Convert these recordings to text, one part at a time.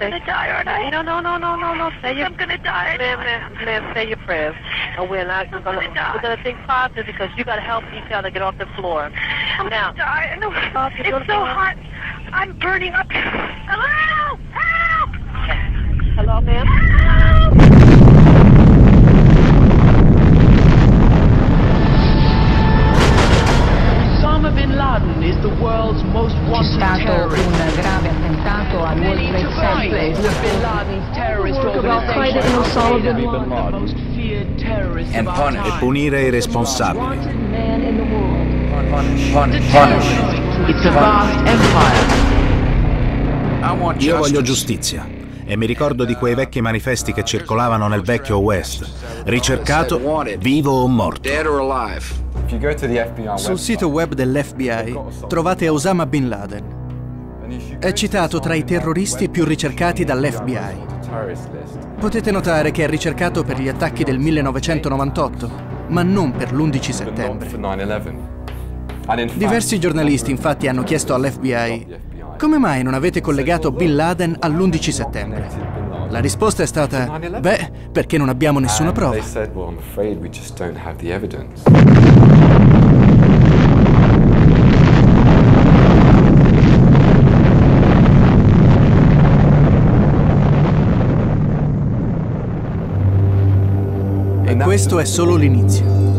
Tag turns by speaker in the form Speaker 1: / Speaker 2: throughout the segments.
Speaker 1: gonna die, aren't I?
Speaker 2: No, no, no, no, no, no. Say your
Speaker 1: I'm gonna die.
Speaker 2: Ma'am, ma'am, ma'am, say your prayers. And we're not we're gonna
Speaker 1: gonna die.
Speaker 2: we're gonna think positive because you gotta help each other get off the floor.
Speaker 1: I'm
Speaker 2: Now,
Speaker 1: gonna die. I know.
Speaker 2: Bob, you doing
Speaker 1: It's so hot. I'm burning up. Hello! Help!
Speaker 2: hello, ma'am.
Speaker 1: Help!
Speaker 3: Osama bin Laden is the world's most wanted terrorist. Terrorist. It's a vast empire.
Speaker 4: I want
Speaker 5: Io voglio giustizia e mi ricordo di quei vecchi manifesti che circolavano nel vecchio West. Ricercato, vivo o morto.
Speaker 6: Sul sito web dell'FBI trovate Osama Bin Laden. È citato tra i terroristi più ricercati dall'FBI. Potete notare che è ricercato per gli attacchi del 1998, ma non per l'11 settembre. Diversi giornalisti infatti hanno chiesto all'FBI come mai non avete collegato Bin Laden all'11 settembre. La risposta è stata, beh, perché non abbiamo nessuna prova.
Speaker 7: They said, well, I'm afraid we just don't have the evidence.
Speaker 6: E questo è solo l'inizio.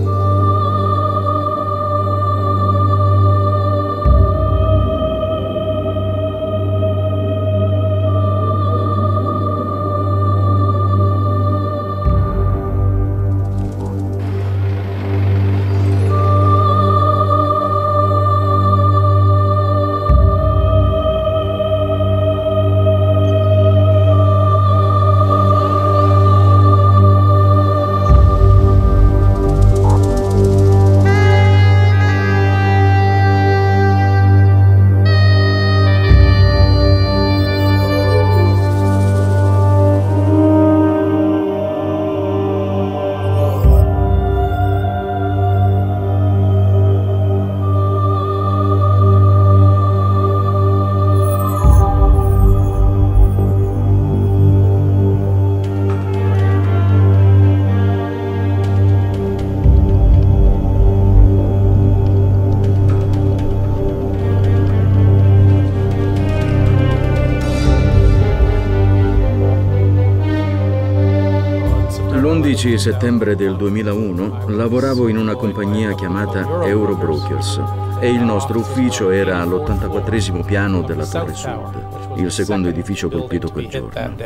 Speaker 8: L'11 settembre del 2001 lavoravo in una compagnia chiamata Eurobrokers e il nostro ufficio era all'84 piano della Torre Sud, il secondo edificio colpito quel giorno.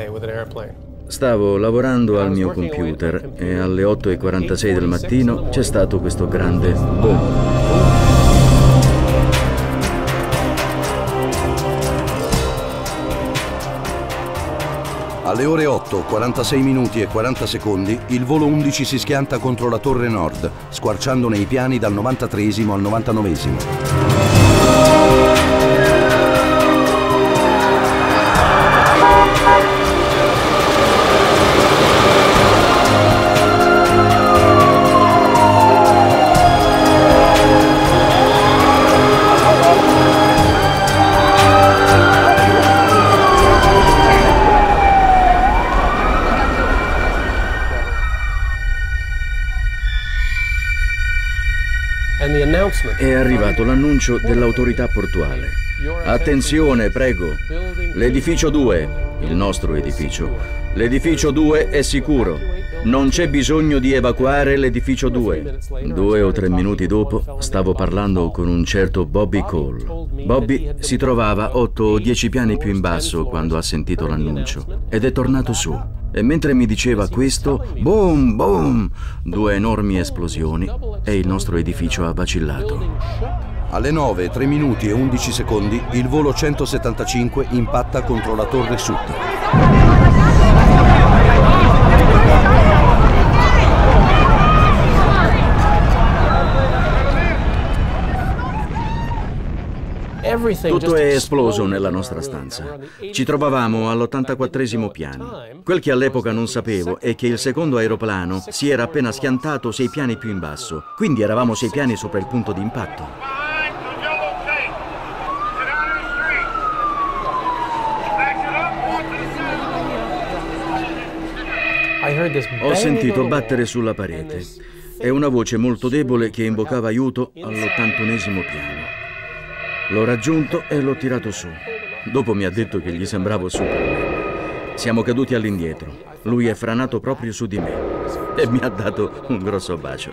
Speaker 8: Stavo lavorando al mio computer e alle 8.46 del mattino c'è stato questo grande boom.
Speaker 9: Alle ore 8, 46 minuti e 40 secondi, il volo 11 si schianta contro la torre nord, squarciandone i piani dal 93 al 99.
Speaker 8: È arrivato l'annuncio dell'autorità portuale. Attenzione, prego. L'edificio 2, il nostro edificio. L'edificio 2 è sicuro. Non c'è bisogno di evacuare l'edificio 2. Due o tre minuti dopo stavo parlando con un certo Bobby Cole. Bobby si trovava 8 o 10 piani più in basso quando ha sentito l'annuncio ed è tornato su. E mentre mi diceva questo, boom, boom, due enormi esplosioni e il nostro edificio ha vacillato.
Speaker 9: Alle 9, 3 minuti e 11 secondi, il volo 175 impatta contro la torre sud.
Speaker 8: Tutto è esploso nella nostra stanza. Ci trovavamo all'84 piano. Quel che all'epoca non sapevo è che il secondo aeroplano si era appena schiantato sei piani più in basso, quindi eravamo sei piani sopra il punto di impatto. Ho sentito battere sulla parete e una voce molto debole che invocava aiuto all'81 piano. L'ho raggiunto e l'ho tirato su. Dopo mi ha detto che gli sembravo Superman. Siamo caduti all'indietro. Lui è franato proprio su di me e mi ha dato un grosso bacio.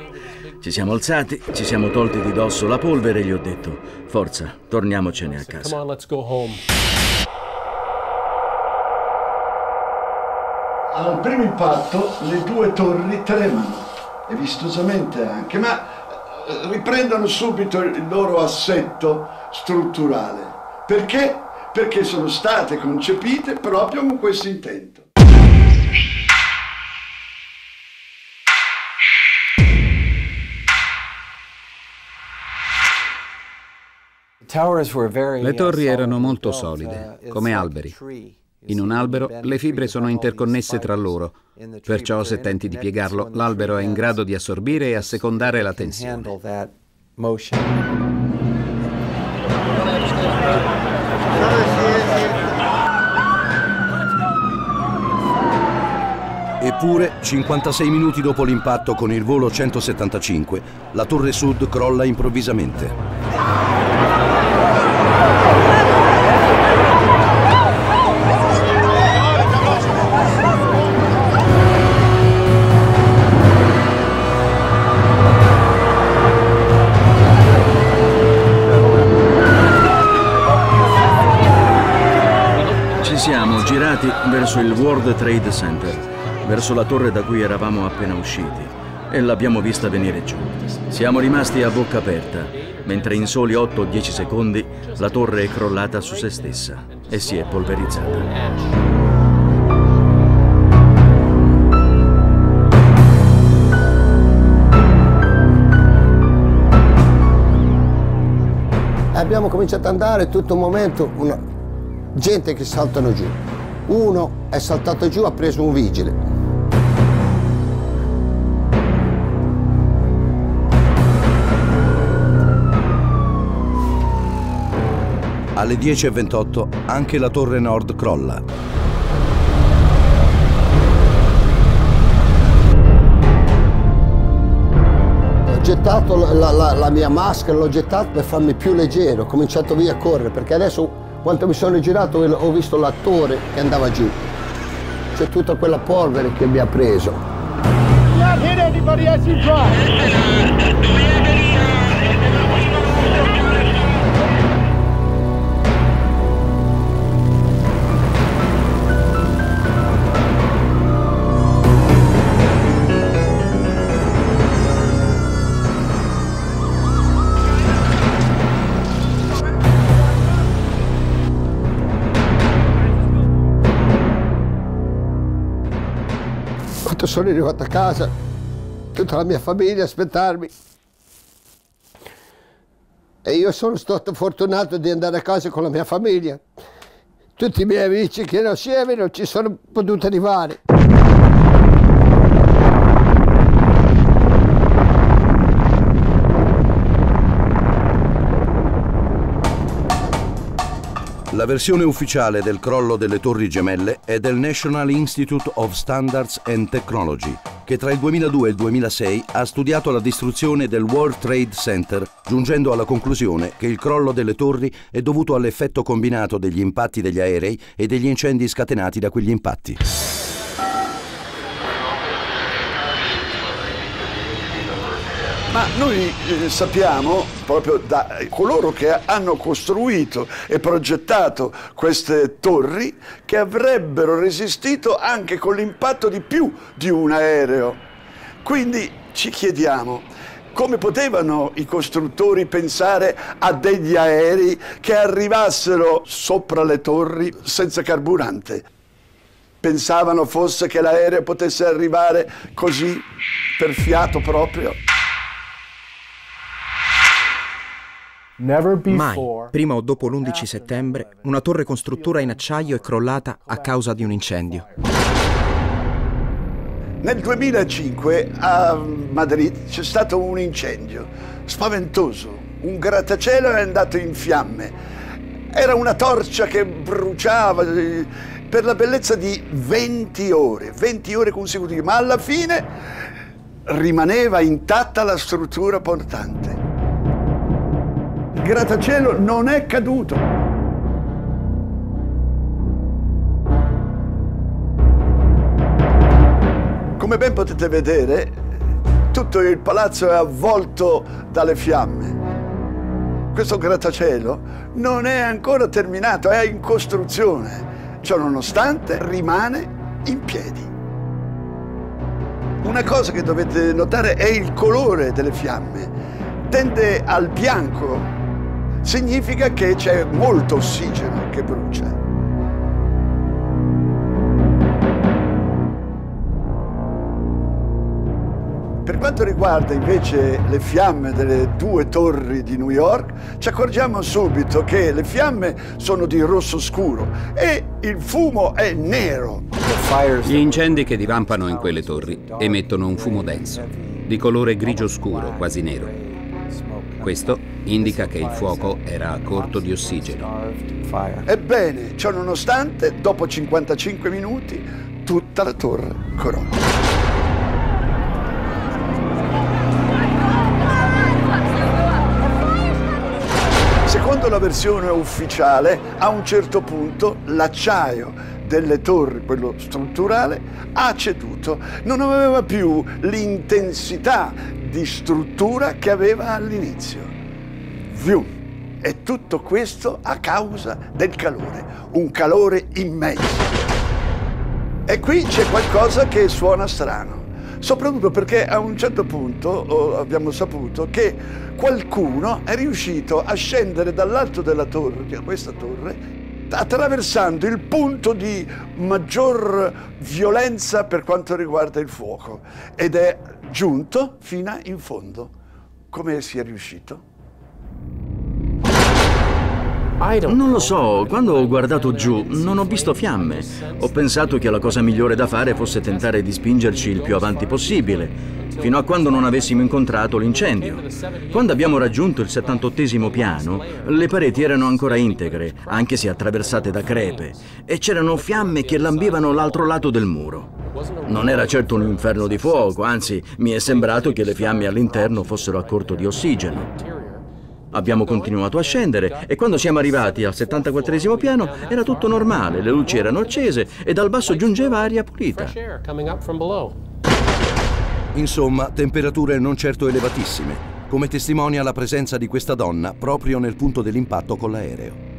Speaker 8: Ci siamo alzati, ci siamo tolti di dosso la polvere e gli ho detto: Forza, torniamocene a casa.
Speaker 10: Al primo impatto le due torri tremano, e vistosamente anche, ma eh, riprendono subito il loro assetto strutturale. Perché? Perché sono state concepite proprio con questo intento.
Speaker 11: Le torri erano molto solide, come alberi. In un albero le fibre sono interconnesse tra loro, perciò se tenti di piegarlo, l'albero è in grado di assorbire e assecondare la tensione.
Speaker 9: Eppure, 56 minuti dopo l'impatto con il volo 175, la torre sud crolla improvvisamente.
Speaker 8: girati verso il World Trade Center, verso la torre da cui eravamo appena usciti, e l'abbiamo vista venire giù. Siamo rimasti a bocca aperta, mentre in soli 8-10 secondi la torre è crollata su se stessa e si è polverizzata.
Speaker 12: abbiamo cominciato ad andare tutto un momento una gente che saltano giù uno è saltato giù, ha preso un vigile.
Speaker 9: Alle 10.28 anche la torre nord crolla.
Speaker 12: Ho gettato la, la, la mia maschera, l'ho gettata per farmi più leggero, ho cominciato via a correre perché adesso quando mi sono girato ho visto l'attore che andava giù. C'è tutta quella polvere che mi ha preso. Not hit anybody as you drive. Sono arrivato a casa, tutta la mia famiglia a aspettarmi. E io sono stato fortunato di andare a casa con la mia famiglia. Tutti i miei amici che erano assieme non ci sono potuti arrivare.
Speaker 9: La versione ufficiale del crollo delle torri gemelle è del National Institute of Standards and Technology, che tra il 2002 e il 2006 ha studiato la distruzione del World Trade Center, giungendo alla conclusione che il crollo delle torri è dovuto all'effetto combinato degli impatti degli aerei e degli incendi scatenati da quegli impatti.
Speaker 10: Ma noi eh, sappiamo, proprio da coloro che hanno costruito e progettato queste torri, che avrebbero resistito anche con l'impatto di più di un aereo. Quindi ci chiediamo, come potevano i costruttori pensare a degli aerei che arrivassero sopra le torri senza carburante? Pensavano fosse che l'aereo potesse arrivare così per fiato proprio?
Speaker 13: Mai, prima o dopo l'11 settembre, una torre con struttura in acciaio è crollata a causa di un incendio.
Speaker 10: Nel 2005 a Madrid c'è stato un incendio spaventoso, un grattacielo è andato in fiamme. Era una torcia che bruciava eh, per la bellezza di 20 ore, 20 ore consecutive, ma alla fine rimaneva intatta la struttura portante. Grattacielo non è caduto. Come ben potete vedere, tutto il palazzo è avvolto dalle fiamme. Questo grattacielo non è ancora terminato, è in costruzione. Ciò nonostante rimane in piedi. Una cosa che dovete notare è il colore delle fiamme. Tende al bianco. Significa che c'è molto ossigeno che brucia. Per quanto riguarda invece le fiamme delle due torri di New York, ci accorgiamo subito che le fiamme sono di rosso scuro e il fumo è nero.
Speaker 11: Gli incendi che divampano in quelle torri emettono un fumo denso, di colore grigio scuro, quasi nero. Questo indica che il fuoco era corto di ossigeno.
Speaker 10: Ebbene, ciò nonostante, dopo 55 minuti, tutta la torre crolla. Secondo la versione ufficiale, a un certo punto l'acciaio delle torri, quello strutturale, ha ceduto. Non aveva più l'intensità di struttura che aveva all'inizio. Viu! E tutto questo a causa del calore, un calore immenso. E qui c'è qualcosa che suona strano soprattutto perché a un certo punto abbiamo saputo che qualcuno è riuscito a scendere dall'alto della torre, di questa torre, attraversando il punto di maggior violenza per quanto riguarda il fuoco ed è giunto fino in fondo. Come si è riuscito?
Speaker 8: Non lo so, quando ho guardato giù non ho visto fiamme. Ho pensato che la cosa migliore da fare fosse tentare di spingerci il più avanti possibile, fino a quando non avessimo incontrato l'incendio. Quando abbiamo raggiunto il 78 piano, le pareti erano ancora integre, anche se attraversate da crepe, e c'erano fiamme che lambivano l'altro lato del muro. Non era certo un inferno di fuoco, anzi mi è sembrato che le fiamme all'interno fossero a corto di ossigeno. Abbiamo continuato a scendere e quando siamo arrivati al 74 piano era tutto normale, le luci erano accese e dal basso giungeva aria pulita.
Speaker 9: Insomma, temperature non certo elevatissime, come testimonia la presenza di questa donna proprio nel punto dell'impatto con l'aereo.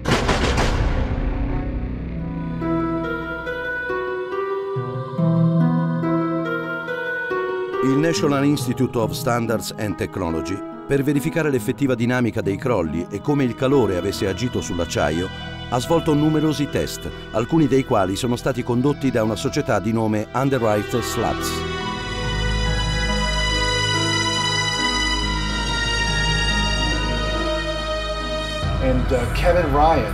Speaker 9: Il National Institute of Standards and Technology per verificare l'effettiva dinamica dei crolli e come il calore avesse agito sull'acciaio, ha svolto numerosi test, alcuni dei quali sono stati condotti da una società di nome Underwriter Slabs.
Speaker 13: And, uh, Kevin Ryan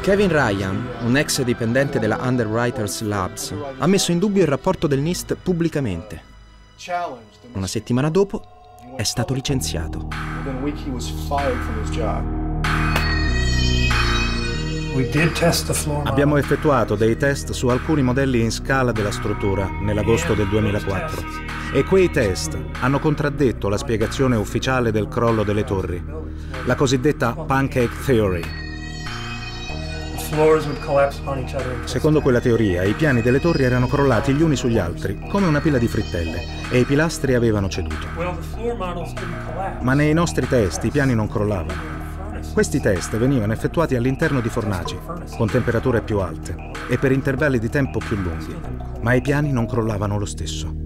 Speaker 13: Kevin Ryan, un ex dipendente della Underwriters Labs, ha messo in dubbio il rapporto del NIST pubblicamente. Una settimana dopo è stato licenziato.
Speaker 5: Abbiamo effettuato dei test su alcuni modelli in scala della struttura nell'agosto del 2004 e quei test hanno contraddetto la spiegazione ufficiale del crollo delle torri, la cosiddetta pancake theory. Secondo quella teoria, i piani delle torri erano crollati gli uni sugli altri, come una pila di frittelle, e i pilastri avevano ceduto. Ma nei nostri test i piani non crollavano. Questi test venivano effettuati all'interno di fornaci, con temperature più alte e per intervalli di tempo più lunghi, ma i piani non crollavano lo stesso.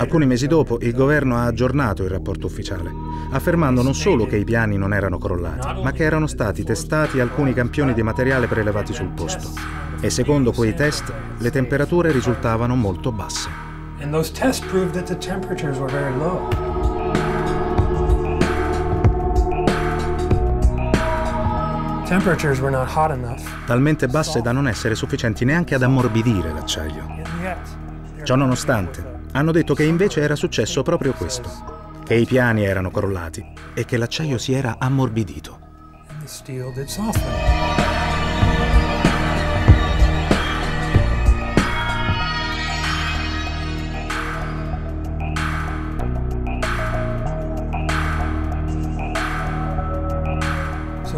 Speaker 5: Alcuni mesi dopo il governo ha aggiornato il rapporto ufficiale, affermando non solo che i piani non erano crollati, ma che erano stati testati alcuni campioni di materiale prelevati sul posto. E secondo quei test le temperature risultavano molto basse. Talmente basse da non essere sufficienti neanche ad ammorbidire l'acciaio. Ciò nonostante, hanno detto che invece era successo proprio questo, che i piani erano crollati e che l'acciaio si era ammorbidito.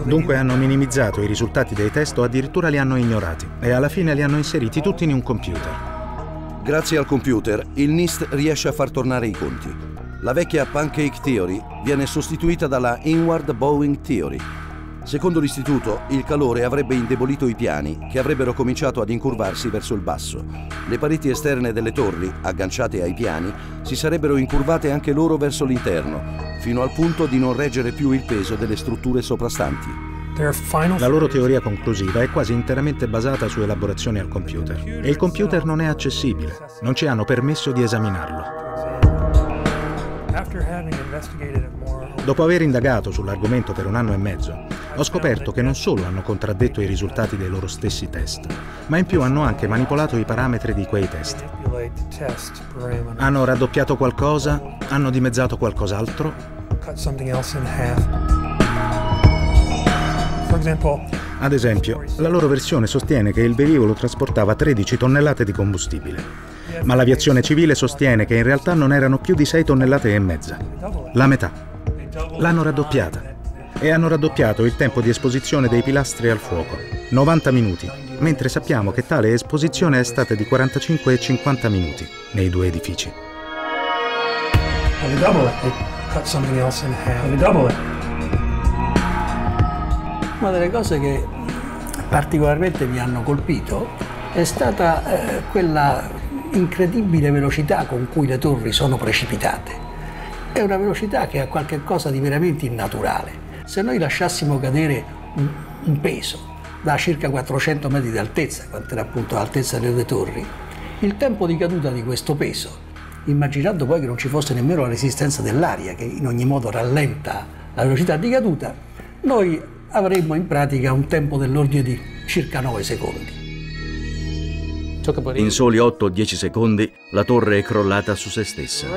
Speaker 5: Dunque hanno minimizzato i risultati dei test o addirittura li hanno ignorati e alla fine li hanno inseriti tutti in un computer.
Speaker 9: Grazie al computer, il NIST riesce a far tornare i conti. La vecchia Pancake Theory viene sostituita dalla Inward Bowing Theory. Secondo l'istituto, il calore avrebbe indebolito i piani, che avrebbero cominciato ad incurvarsi verso il basso. Le pareti esterne delle torri, agganciate ai piani, si sarebbero incurvate anche loro verso l'interno, fino al punto di non reggere più il peso delle strutture soprastanti.
Speaker 5: La loro teoria conclusiva è quasi interamente basata su elaborazioni al computer. E il computer non è accessibile, non ci hanno permesso di esaminarlo. Dopo aver indagato sull'argomento per un anno e mezzo, ho scoperto che non solo hanno contraddetto i risultati dei loro stessi test, ma in più hanno anche manipolato i parametri di quei test. Hanno raddoppiato qualcosa, hanno dimezzato qualcos'altro ad esempio, la loro versione sostiene che il velivolo trasportava 13 tonnellate di combustibile, ma l'aviazione civile sostiene che in realtà non erano più di 6 tonnellate e mezza, la metà. L'hanno raddoppiata. E hanno raddoppiato il tempo di esposizione dei pilastri al fuoco, 90 minuti, mentre sappiamo che tale esposizione è stata di 45 e 50 minuti nei due edifici.
Speaker 14: Una delle cose che particolarmente mi hanno colpito è stata eh, quella incredibile velocità con cui le torri sono precipitate. È una velocità che ha qualcosa di veramente innaturale. Se noi lasciassimo cadere un, un peso da circa 400 metri di altezza, quanto era appunto l'altezza delle torri, il tempo di caduta di questo peso, immaginando poi che non ci fosse nemmeno la resistenza dell'aria, che in ogni modo rallenta la velocità di caduta, noi avremmo in pratica un tempo dell'ordine di circa 9 secondi.
Speaker 8: In soli 8-10 secondi la torre è crollata su se stessa.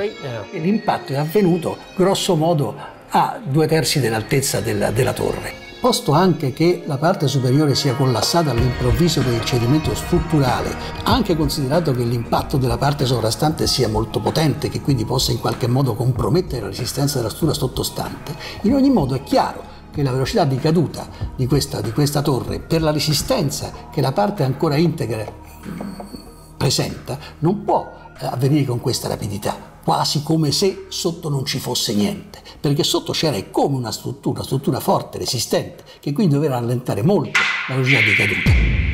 Speaker 14: L'impatto è avvenuto grosso modo a due terzi dell'altezza della, della torre. Posto anche che la parte superiore sia collassata all'improvviso per il cedimento strutturale, anche considerato che l'impatto della parte sovrastante sia molto potente, che quindi possa in qualche modo compromettere la resistenza della struttura sottostante, in ogni modo è chiaro che la velocità di caduta di questa, di questa torre per la resistenza che la parte ancora integra presenta non può eh, avvenire con questa rapidità, quasi come se sotto non ci fosse niente, perché sotto c'era come una struttura, una struttura forte, resistente, che quindi doveva rallentare molto la velocità di caduta.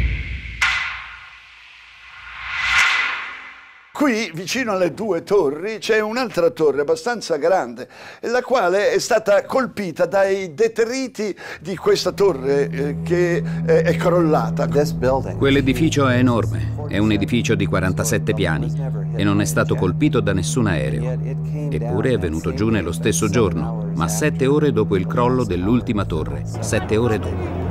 Speaker 10: Qui, vicino alle due torri, c'è un'altra torre abbastanza grande, la quale è stata colpita dai detriti di questa torre eh, che eh, è crollata.
Speaker 11: Quell'edificio è enorme, è un edificio di 47 piani e non è stato colpito da nessun aereo. Eppure è venuto giù nello stesso giorno, ma sette ore dopo il crollo dell'ultima torre, sette ore dopo.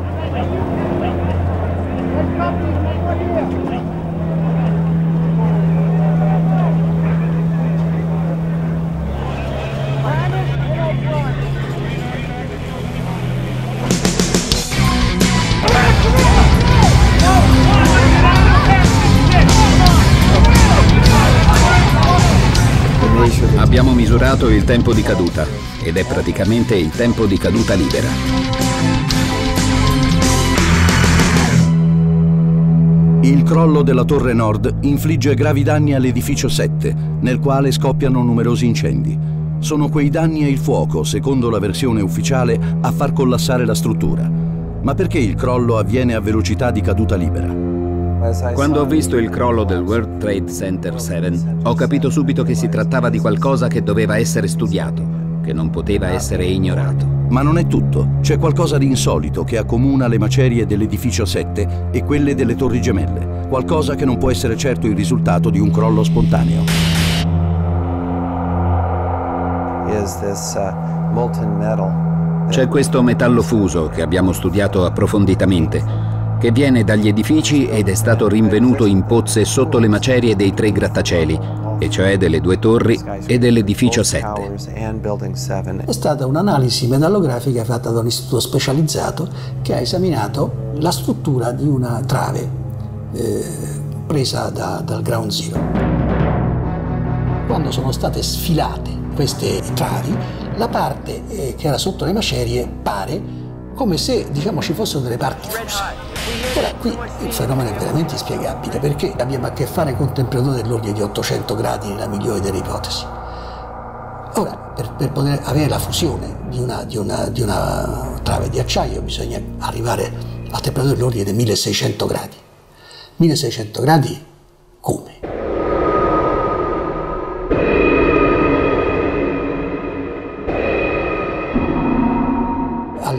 Speaker 11: Abbiamo misurato il tempo di caduta ed è praticamente il tempo di caduta libera.
Speaker 9: Il crollo della torre nord infligge gravi danni all'edificio 7, nel quale scoppiano numerosi incendi. Sono quei danni e il fuoco, secondo la versione ufficiale, a far collassare la struttura. Ma perché il crollo avviene a velocità di caduta libera?
Speaker 11: Quando ho visto il crollo del World Trade Center 7, ho capito subito che si trattava di qualcosa che doveva essere studiato, che non poteva essere ignorato.
Speaker 9: Ma non è tutto. C'è qualcosa di insolito che accomuna le macerie dell'edificio 7 e quelle delle torri gemelle. Qualcosa che non può essere certo il risultato di un crollo spontaneo. Uh,
Speaker 11: C'è questo metallo fuso che abbiamo studiato approfonditamente, che viene dagli edifici ed è stato rinvenuto in pozze sotto le macerie dei tre grattacieli, e cioè delle due torri e dell'edificio 7.
Speaker 14: È stata un'analisi metallografica fatta da un istituto specializzato che ha esaminato la struttura di una trave eh, presa da, dal ground zero. Quando sono state sfilate queste travi, la parte eh, che era sotto le macerie pare come se diciamo, ci fossero delle parti fuse. Ora qui il fenomeno è veramente inspiegabile perché abbiamo a che fare con temperature dell'ordine di 800 gradi nella migliore delle ipotesi. Ora, per, per poter avere la fusione di una, di, una, di una, trave di acciaio bisogna arrivare a temperature dell'ordine di 1600 gradi. 1600 gradi come?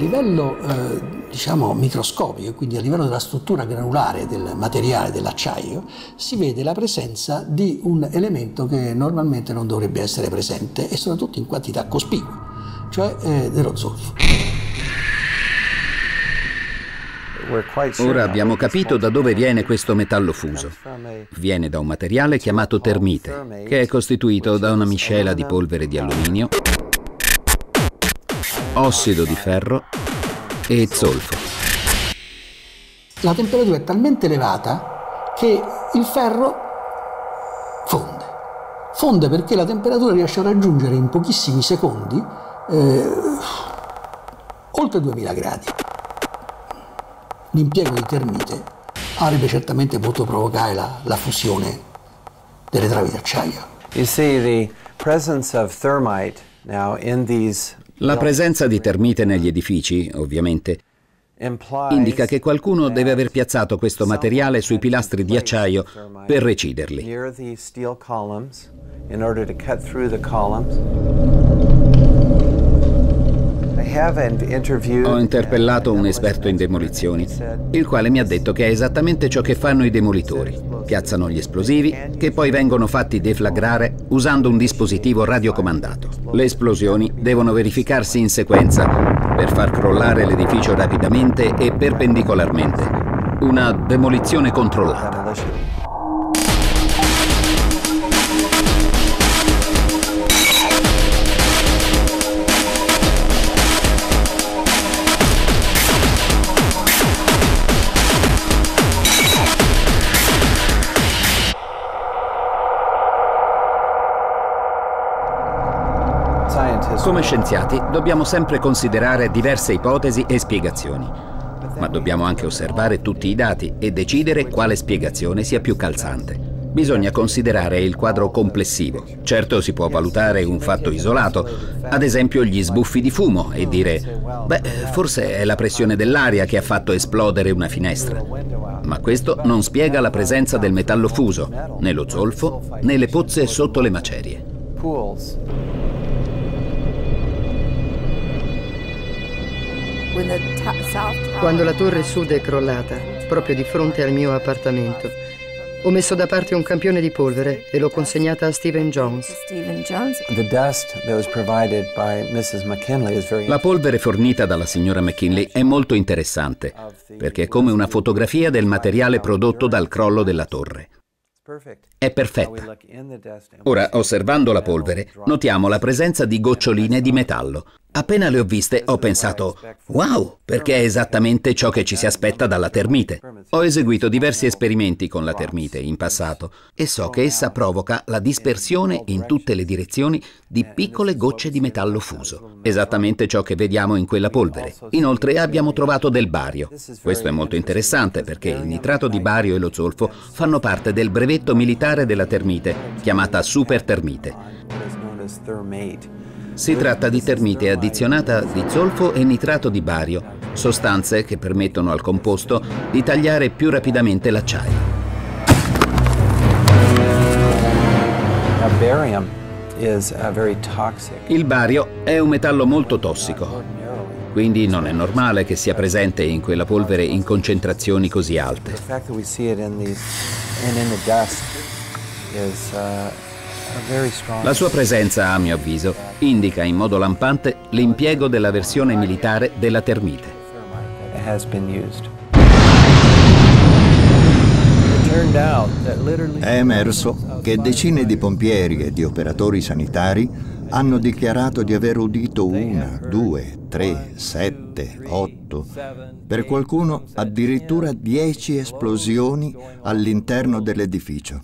Speaker 14: Livello eh, diciamo, microscopico, quindi a livello della struttura granulare del materiale dell'acciaio, si vede la presenza di un elemento che normalmente non dovrebbe essere presente e soprattutto in quantità cospicua, cioè eh, dello zolfo.
Speaker 11: Ora abbiamo capito da dove viene questo metallo fuso. Viene da un materiale chiamato termite, che è costituito da una miscela di polvere di alluminio, ossido di ferro e zolfo.
Speaker 14: La temperatura è talmente elevata che il ferro fonde. Fonde perché la temperatura riesce a raggiungere in pochissimi secondi eh, oltre 2000 gradi. L'impiego di termite avrebbe certamente potuto provocare la, la fusione delle travi d'acciaio.
Speaker 15: You see the presence of thermite now in these
Speaker 11: la presenza di termite negli edifici, ovviamente, indica che qualcuno deve aver piazzato questo materiale sui pilastri di acciaio per reciderli. Ho interpellato un esperto in demolizioni, il quale mi ha detto che è esattamente ciò che fanno i demolitori. Piazzano gli esplosivi, che poi vengono fatti deflagrare usando un dispositivo radiocomandato. Le esplosioni devono verificarsi in sequenza per far crollare l'edificio rapidamente e perpendicolarmente. Una demolizione controllata. Come scienziati dobbiamo sempre considerare diverse ipotesi e spiegazioni, ma dobbiamo anche osservare tutti i dati e decidere quale spiegazione sia più calzante. Bisogna considerare il quadro complessivo. Certo si può valutare un fatto isolato, ad esempio gli sbuffi di fumo, e dire, beh, forse è la pressione dell'aria che ha fatto esplodere una finestra. Ma questo non spiega la presenza del metallo fuso, né lo zolfo, né le pozze sotto le macerie.
Speaker 16: Quando la torre sud è crollata, proprio di fronte al mio appartamento, ho messo da parte un campione di polvere e l'ho consegnata a Stephen Jones.
Speaker 11: La polvere fornita dalla signora McKinley è molto interessante, perché è come una fotografia del materiale prodotto dal crollo della torre. È perfetta. Ora, osservando la polvere, notiamo la presenza di goccioline di metallo. Appena le ho viste ho pensato, wow, perché è esattamente ciò che ci si aspetta dalla termite. Ho eseguito diversi esperimenti con la termite in passato e so che essa provoca la dispersione in tutte le direzioni di piccole gocce di metallo fuso, esattamente ciò che vediamo in quella polvere. Inoltre abbiamo trovato del bario. Questo è molto interessante perché il nitrato di bario e lo zolfo fanno parte del brevetto militare della termite, chiamata supertermite. Si tratta di termite addizionata di zolfo e nitrato di bario, sostanze che permettono al composto di tagliare più rapidamente l'acciaio. Il bario è un metallo molto tossico, quindi non è normale che sia presente in quella polvere in concentrazioni così alte. La sua presenza, a mio avviso, indica in modo lampante l'impiego della versione militare della termite.
Speaker 17: È emerso che decine di pompieri e di operatori sanitari hanno dichiarato di aver udito una, due, tre, sette, otto, per qualcuno addirittura dieci esplosioni all'interno dell'edificio.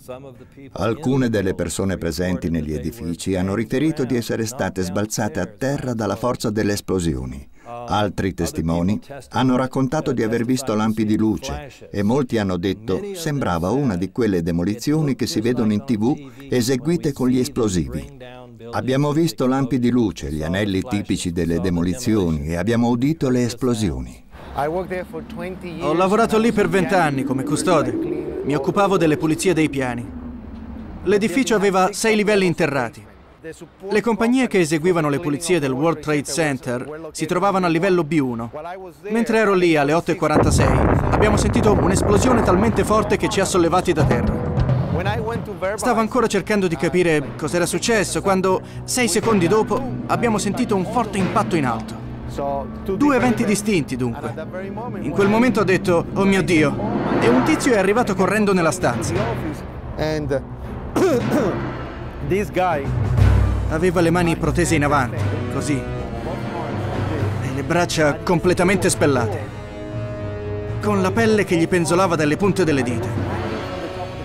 Speaker 17: Alcune delle persone presenti negli edifici hanno riferito di essere state sbalzate a terra dalla forza delle esplosioni. Altri testimoni hanno raccontato di aver visto lampi di luce e molti hanno detto sembrava una di quelle demolizioni che si vedono in tv eseguite con gli esplosivi. Abbiamo visto lampi di luce, gli anelli tipici delle demolizioni e abbiamo udito le esplosioni.
Speaker 6: Ho lavorato lì per vent'anni come custode. Mi occupavo delle pulizie dei piani. L'edificio aveva sei livelli interrati. Le compagnie che eseguivano le pulizie del World Trade Center si trovavano a livello B1. Mentre ero lì alle 8.46 abbiamo sentito un'esplosione talmente forte che ci ha sollevati da terra. Stavo ancora cercando di capire cos'era successo quando, sei secondi dopo, abbiamo sentito un forte impatto in alto. Due eventi distinti, dunque. In quel momento ho detto, oh mio Dio, e un tizio è arrivato correndo nella stanza. Aveva le mani protese in avanti, così, e le braccia completamente spellate, con la pelle che gli penzolava dalle punte delle dita.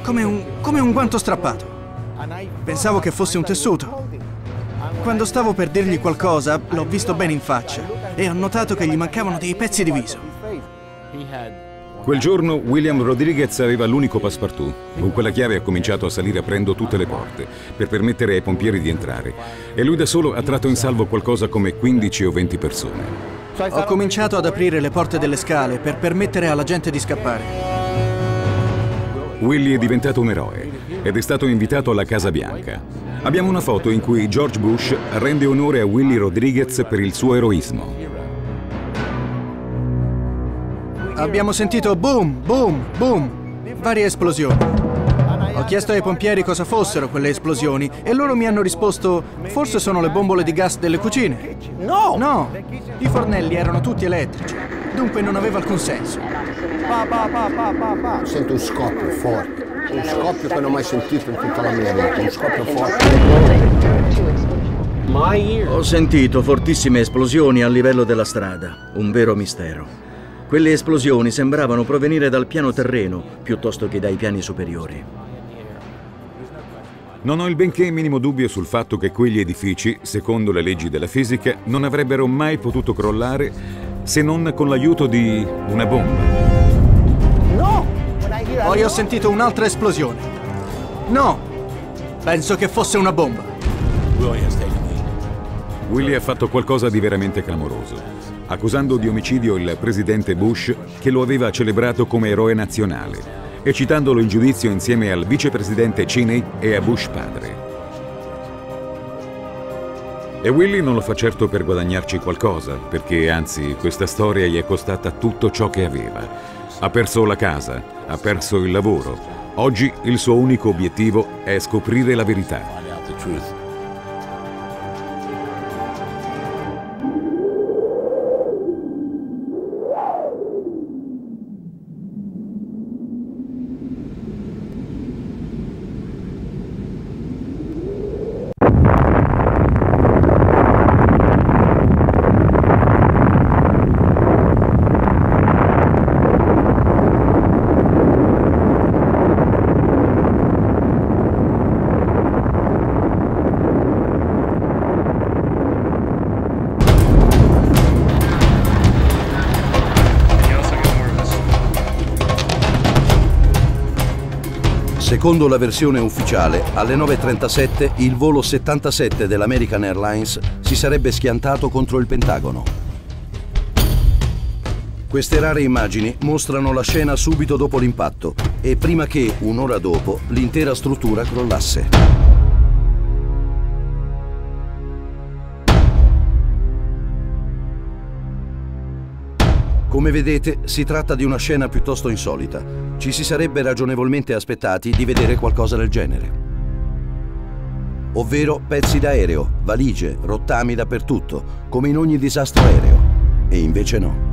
Speaker 6: Come un, come un guanto strappato. Pensavo che fosse un tessuto. Quando stavo per dirgli qualcosa, l'ho visto bene in faccia e ho notato che gli mancavano dei pezzi di viso.
Speaker 18: Quel giorno William Rodriguez aveva l'unico passepartout. Con quella chiave ha cominciato a salire aprendo tutte le porte per permettere ai pompieri di entrare. E lui da solo ha tratto in salvo qualcosa come 15 o 20 persone.
Speaker 6: Ho cominciato ad aprire le porte delle scale per permettere alla gente di scappare.
Speaker 18: Willy è diventato un eroe ed è stato invitato alla Casa Bianca. Abbiamo una foto in cui George Bush rende onore a Willy Rodriguez per il suo eroismo.
Speaker 6: Abbiamo sentito boom, boom, boom, varie esplosioni. Ho chiesto ai pompieri cosa fossero quelle esplosioni e loro mi hanno risposto forse sono le bombole di gas delle cucine. No! No! I fornelli erano tutti elettrici, dunque non aveva alcun senso.
Speaker 19: Pa, pa, pa, pa, pa, pa. Sento un scoppio forte, un scoppio che non ho mai sentito in tutta la mia vita, un scoppio forte.
Speaker 8: Ho sentito fortissime esplosioni a livello della strada, un vero mistero. Quelle esplosioni sembravano provenire dal piano terreno piuttosto che dai piani superiori.
Speaker 18: Non ho il benché minimo dubbio sul fatto che quegli edifici, secondo le leggi della fisica, non avrebbero mai potuto crollare se non con l'aiuto di una bomba.
Speaker 6: Poi ho sentito un'altra esplosione. No! Penso che fosse una bomba.
Speaker 18: Willie ha fatto qualcosa di veramente clamoroso, accusando di omicidio il presidente Bush che lo aveva celebrato come eroe nazionale e citandolo in giudizio insieme al vicepresidente Cheney e a Bush padre. E Willy non lo fa certo per guadagnarci qualcosa, perché anzi questa storia gli è costata tutto ciò che aveva. Ha perso la casa, ha perso il lavoro. Oggi il suo unico obiettivo è scoprire la verità.
Speaker 9: Secondo la versione ufficiale, alle 9.37 il volo 77 dell'American Airlines si sarebbe schiantato contro il Pentagono. Queste rare immagini mostrano la scena subito dopo l'impatto e prima che, un'ora dopo, l'intera struttura crollasse. Come vedete, si tratta di una scena piuttosto insolita. Ci si sarebbe ragionevolmente aspettati di vedere qualcosa del genere. ovvero pezzi d'aereo, valigie, rottami dappertutto, come in ogni disastro aereo. E invece no.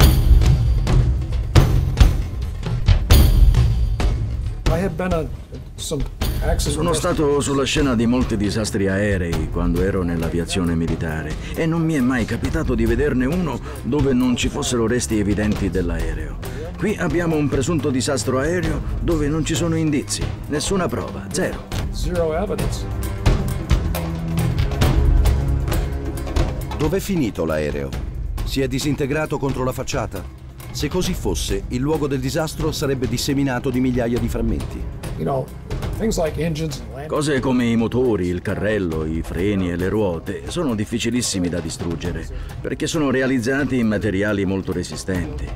Speaker 8: Sono stato sulla scena di molti disastri aerei quando ero nell'aviazione militare e non mi è mai capitato di vederne uno dove non ci fossero resti evidenti dell'aereo. Qui abbiamo un presunto disastro aereo dove non ci sono indizi, nessuna prova, zero.
Speaker 9: Dov'è finito l'aereo? Si è disintegrato contro la facciata? Se così fosse, il luogo del disastro sarebbe disseminato di migliaia di frammenti.
Speaker 8: Cose come i motori, il carrello, i freni e le ruote sono difficilissimi da distruggere perché sono realizzati in materiali molto resistenti.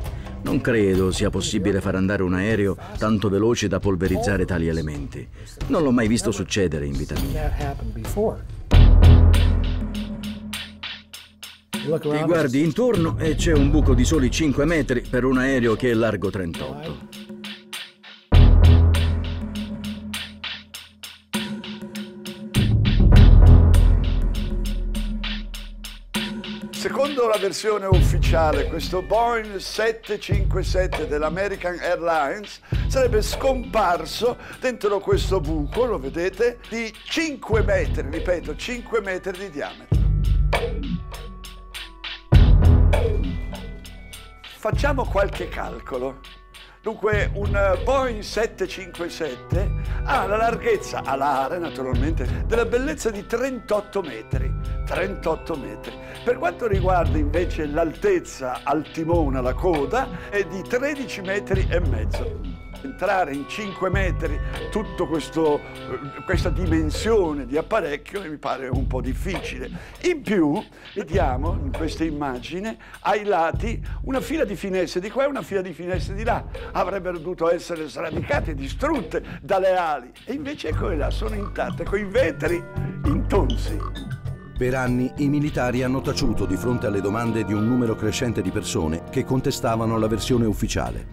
Speaker 8: Non credo sia possibile far andare un aereo tanto veloce da polverizzare tali elementi. Non l'ho mai visto succedere in vita mia. Ti guardi intorno e c'è un buco di soli 5 metri per un aereo che è largo 38.
Speaker 10: Secondo la versione ufficiale, questo Boeing 757 dell'American Airlines sarebbe scomparso dentro questo buco, lo vedete, di 5 metri, ripeto, 5 metri di diametro. Facciamo qualche calcolo. Dunque un Boeing 757 ha la larghezza alare naturalmente della bellezza di 38 metri. 38 metri. Per quanto riguarda invece l'altezza al timone, alla coda, è di 13 metri e mezzo entrare in 5 metri tutta questa dimensione di apparecchio mi pare un po' difficile. In più, vediamo in questa immagine ai lati una fila di finestre di qua e una fila di finestre di là. Avrebbero dovuto essere sradicate, distrutte dalle ali. E invece quelle là sono intatte, con i vetri intonsi.
Speaker 9: Per anni i militari hanno taciuto di fronte alle domande di un numero crescente di persone che contestavano la versione ufficiale.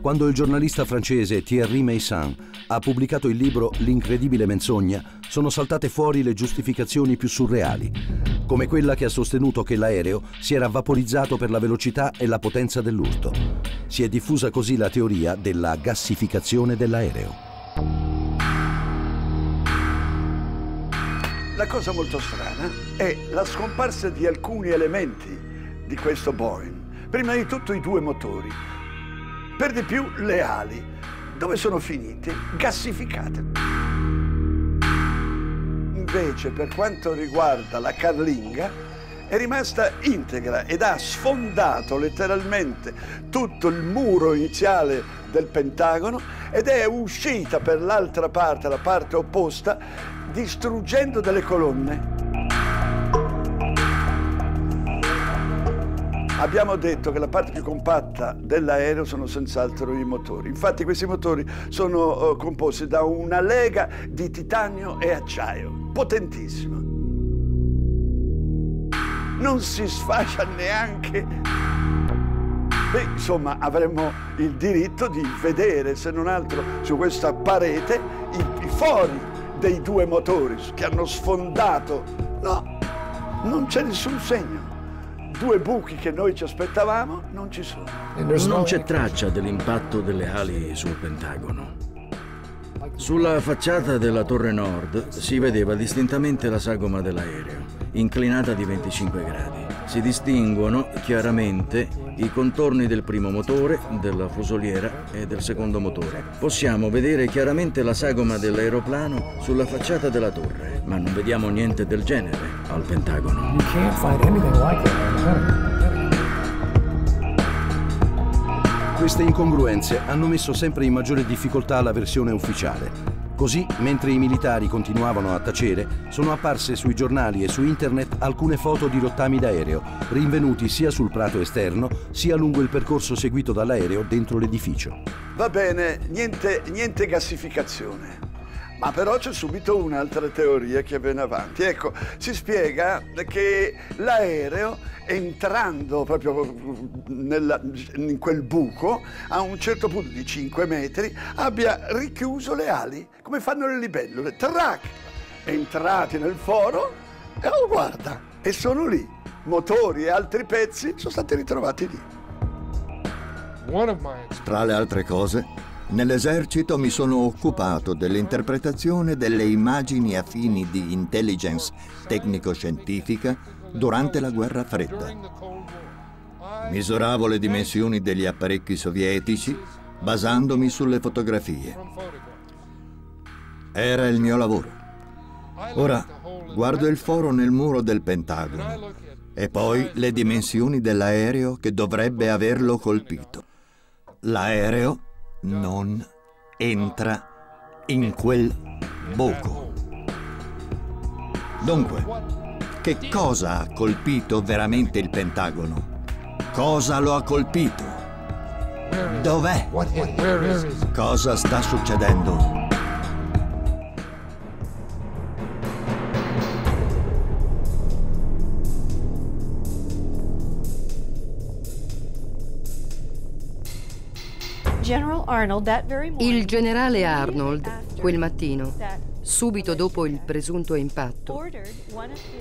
Speaker 9: Quando il giornalista francese Thierry Meissan ha pubblicato il libro L'incredibile menzogna, sono saltate fuori le giustificazioni più surreali, come quella che ha sostenuto che l'aereo si era vaporizzato per la velocità e la potenza dell'urto. Si è diffusa così la teoria della gassificazione dell'aereo.
Speaker 10: La cosa molto strana è la scomparsa di alcuni elementi di questo Boeing. Prima di tutto i due motori, per di più le ali. Dove sono finite? Gassificate. Invece per quanto riguarda la carlinga è rimasta integra ed ha sfondato letteralmente tutto il muro iniziale del Pentagono ed è uscita per l'altra parte, la parte opposta, distruggendo delle colonne Abbiamo detto che la parte più compatta dell'aereo sono senz'altro i motori. Infatti questi motori sono uh, composti da una lega di titanio e acciaio, potentissimo. Non si sfascia neanche Beh, insomma, avremmo il diritto di vedere, se non altro su questa parete, i, i fori dei due motori che hanno sfondato. No, non c'è nessun segno due buchi che noi ci aspettavamo non ci sono.
Speaker 8: Non c'è traccia dell'impatto delle ali sul Pentagono. Sulla facciata della torre nord si vedeva distintamente la sagoma dell'aereo, inclinata di 25 gradi. Si distinguono chiaramente i contorni del primo motore, della fusoliera e del secondo motore. Possiamo vedere chiaramente la sagoma dell'aeroplano sulla facciata della torre, ma non vediamo niente del genere al Pentagono.
Speaker 9: Queste incongruenze hanno messo sempre in maggiore difficoltà la versione ufficiale. Così, mentre i militari continuavano a tacere, sono apparse sui giornali e su internet alcune foto di rottami d'aereo, rinvenuti sia sul prato esterno, sia lungo il percorso seguito dall'aereo dentro l'edificio.
Speaker 10: Va bene, niente, niente gassificazione. Ma però c'è subito un'altra teoria che viene avanti. Ecco, si spiega che l'aereo, entrando proprio nella, in quel buco, a un certo punto di 5 metri, abbia richiuso le ali, come fanno le libellule. Trac! entrati nel foro e oh guarda, e sono lì. Motori e altri pezzi sono stati ritrovati lì.
Speaker 17: Tra le altre cose, nell'esercito mi sono occupato dell'interpretazione delle immagini a fini di intelligence tecnico-scientifica durante la guerra fredda. Misuravo le dimensioni degli apparecchi sovietici basandomi sulle fotografie. Era il mio lavoro. Ora guardo il foro nel muro del Pentagono e poi le dimensioni dell'aereo che dovrebbe averlo colpito. L'aereo non entra in quel buco. Dunque, che cosa ha colpito veramente il Pentagono? Cosa lo ha colpito? Dov'è? Cosa sta succedendo?
Speaker 16: Il generale Arnold, quel mattino, subito dopo il presunto impatto,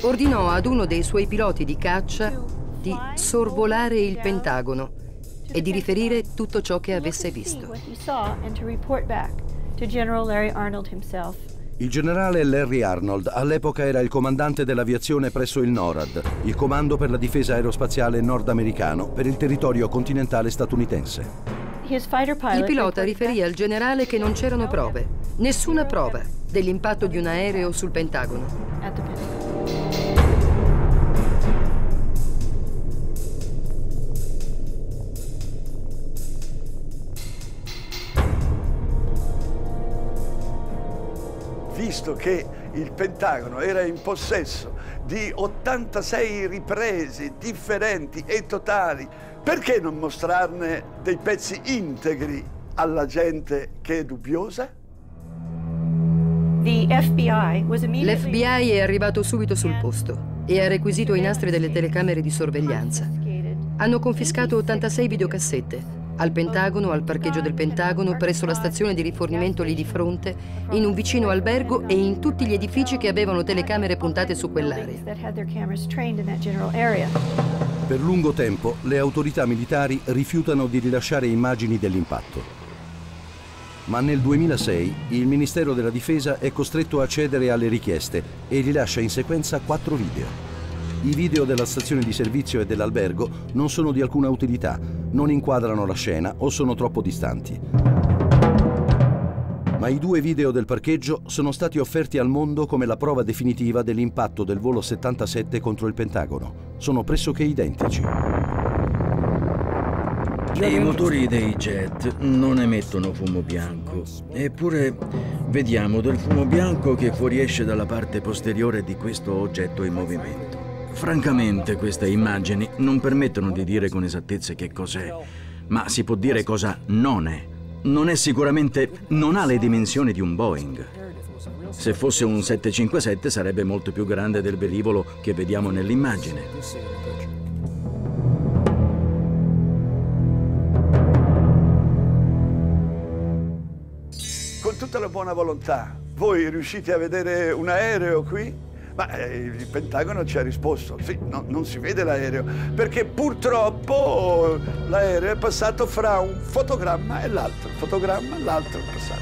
Speaker 16: ordinò ad uno dei suoi piloti di caccia di sorvolare il Pentagono e di riferire tutto ciò che avesse visto.
Speaker 9: Il generale Larry Arnold all'epoca era il comandante dell'aviazione presso il NORAD, il Comando per la Difesa Aerospaziale Nordamericano per il territorio continentale statunitense.
Speaker 16: Il pilota riferì al generale che non c'erano prove, nessuna prova, dell'impatto di un aereo sul Pentagono.
Speaker 10: Visto che il Pentagono era in possesso di 86 riprese differenti e totali perché non mostrarne dei pezzi integri alla gente che è dubbiosa?
Speaker 16: L'FBI è arrivato subito sul posto e ha requisito i nastri delle telecamere di sorveglianza. Hanno confiscato 86 videocassette al Pentagono, al parcheggio del Pentagono, presso la stazione di rifornimento lì di fronte, in un vicino albergo e in tutti gli edifici che avevano telecamere puntate su quell'area.
Speaker 9: Per lungo tempo le autorità militari rifiutano di rilasciare immagini dell'impatto. Ma nel 2006 il Ministero della Difesa è costretto a cedere alle richieste e rilascia in sequenza quattro video. I video della stazione di servizio e dell'albergo non sono di alcuna utilità, non inquadrano la scena o sono troppo distanti ma i due video del parcheggio sono stati offerti al mondo come la prova definitiva dell'impatto del volo 77 contro il Pentagono. Sono pressoché identici.
Speaker 8: I motori dei jet non emettono fumo bianco, eppure vediamo del fumo bianco che fuoriesce dalla parte posteriore di questo oggetto in movimento. Francamente queste immagini non permettono di dire con esattezza che cos'è, ma si può dire cosa non è non è sicuramente... non ha le dimensioni di un Boeing. Se fosse un 757 sarebbe molto più grande del velivolo che vediamo nell'immagine.
Speaker 10: Con tutta la buona volontà, voi riuscite a vedere un aereo qui? Ma eh, il Pentagono ci ha risposto, sì, no, non si vede l'aereo, perché purtroppo l'aereo è passato fra un fotogramma e l'altro, fotogramma e l'altro è passato.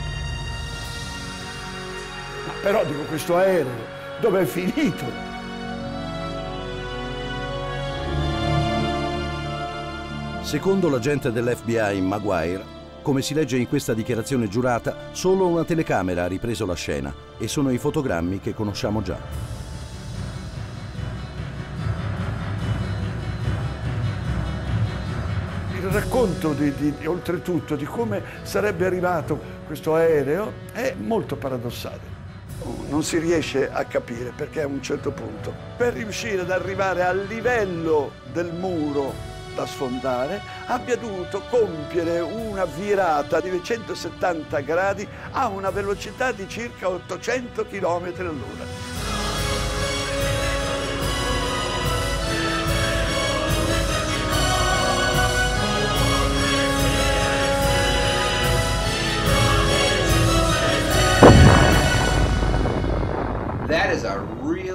Speaker 10: Ma però dico, questo aereo, dove è finito?
Speaker 9: Secondo l'agente dell'FBI Maguire, come si legge in questa dichiarazione giurata, solo una telecamera ha ripreso la scena e sono i fotogrammi che conosciamo già.
Speaker 10: Racconto di, di, oltretutto di come sarebbe arrivato questo aereo è molto paradossale. Non si riesce a capire perché a un certo punto, per riuscire ad arrivare al livello del muro da sfondare, abbia dovuto compiere una virata di 170 gradi a una velocità di circa 800 km all'ora.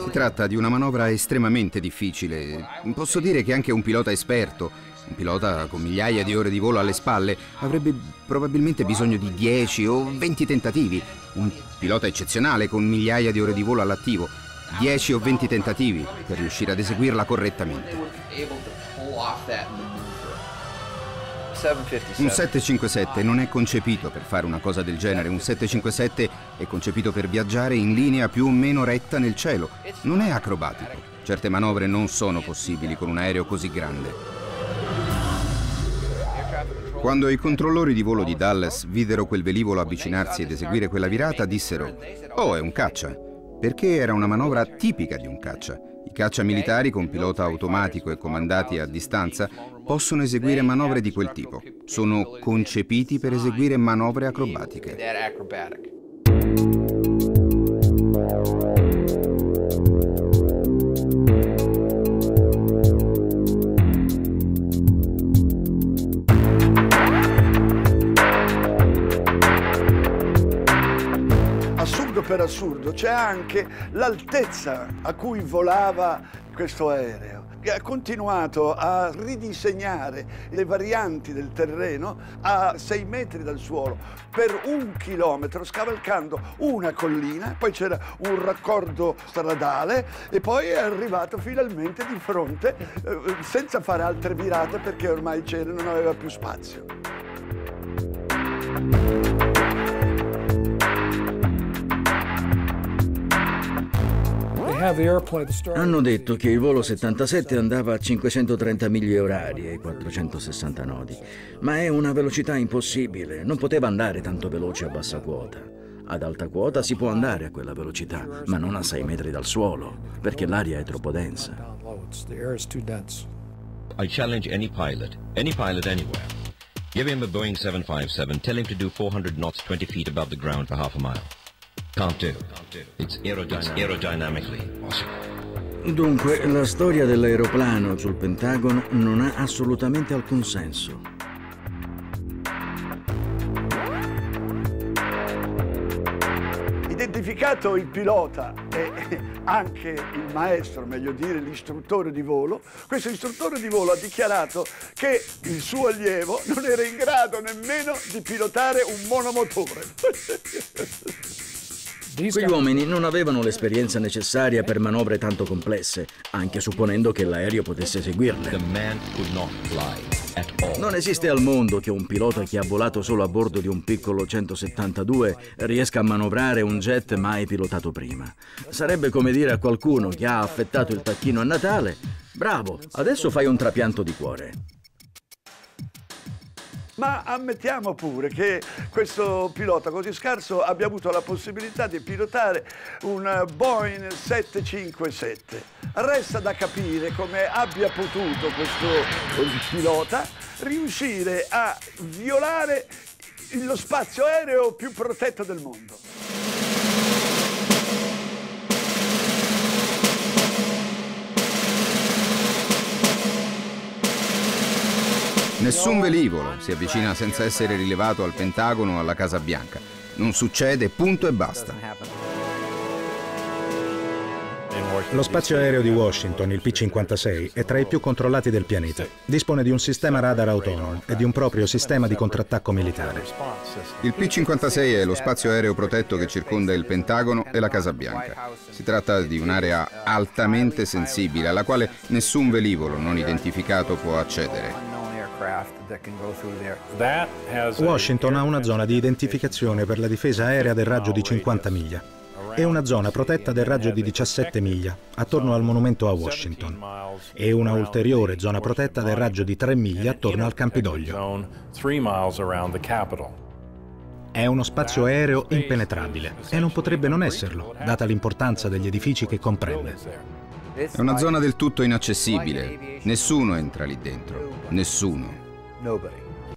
Speaker 20: Si tratta di una manovra estremamente difficile. Posso dire che anche un pilota esperto, un pilota con migliaia di ore di volo alle spalle, avrebbe probabilmente bisogno di 10 o 20 tentativi. Un pilota eccezionale con migliaia di ore di volo all'attivo, 10 o 20 tentativi per riuscire ad eseguirla correttamente. Un 757 non è concepito per fare una cosa del genere, un 757 è concepito per viaggiare in linea più o meno retta nel cielo, non è acrobatico. Certe manovre non sono possibili con un aereo così grande. Quando i controllori di volo di Dallas videro quel velivolo avvicinarsi ed eseguire quella virata, dissero «Oh, è un caccia», perché era una manovra tipica di un caccia. I caccia militari con pilota automatico e comandati a distanza possono eseguire manovre di quel tipo. Sono concepiti per eseguire manovre acrobatiche.
Speaker 10: Assurdo per assurdo, c'è anche l'altezza a cui volava questo aereo ha continuato a ridisegnare le varianti del terreno a 6 metri dal suolo per un chilometro scavalcando una collina, poi c'era un raccordo stradale e poi è arrivato finalmente di fronte eh, senza fare altre virate perché ormai cielo non aveva più spazio.
Speaker 8: Hanno detto che il volo 77 andava a 530 miglia orarie e 460 nodi, ma è una velocità impossibile, non poteva andare tanto veloce a bassa quota. Ad alta quota si può andare a quella velocità, ma non a 6 metri dal suolo, perché l'aria è troppo densa.
Speaker 21: I challenge any pilot, any pilot anywhere. Give him a Boeing 757, tell him to do 400 knots 20 feet above the ground for half a mile. Can't do. It's, aerodynamic. It's aerodynamically impossible.
Speaker 8: Dunque, la storia dell'aeroplano sul Pentagono non ha assolutamente alcun senso.
Speaker 10: Identificato il pilota e anche il maestro, meglio dire l'istruttore di volo, questo istruttore di volo ha dichiarato che il suo allievo non era in grado nemmeno di pilotare un monomotore.
Speaker 8: Quegli uomini non avevano l'esperienza necessaria per manovre tanto complesse, anche supponendo che l'aereo potesse eseguirle. Non esiste al mondo che un pilota che ha volato solo a bordo di un piccolo 172 riesca a manovrare un jet mai pilotato prima. Sarebbe come dire a qualcuno che ha affettato il tacchino a Natale, bravo, adesso fai un trapianto di cuore.
Speaker 10: Ma ammettiamo pure che questo pilota così scarso abbia avuto la possibilità di pilotare un Boeing 757. Resta da capire come abbia potuto questo pilota riuscire a violare lo spazio aereo più protetto del mondo.
Speaker 20: Nessun velivolo si avvicina senza essere rilevato al Pentagono o alla Casa Bianca. Non succede, punto e basta.
Speaker 5: Lo spazio aereo di Washington, il P-56, è tra i più controllati del pianeta. Dispone di un sistema radar autonomo e di un proprio sistema di contrattacco militare.
Speaker 20: Il P-56 è lo spazio aereo protetto che circonda il Pentagono e la Casa Bianca. Si tratta di un'area altamente sensibile alla quale nessun velivolo non identificato può accedere.
Speaker 5: Washington ha una zona di identificazione per la difesa aerea del raggio di 50 miglia e una zona protetta del raggio di 17 miglia attorno al monumento a Washington e una ulteriore zona protetta del raggio di 3 miglia attorno al Campidoglio. È uno spazio aereo impenetrabile e non potrebbe non esserlo, data l'importanza degli edifici che comprende.
Speaker 20: È una zona del tutto inaccessibile. Nessuno entra lì dentro. Nessuno.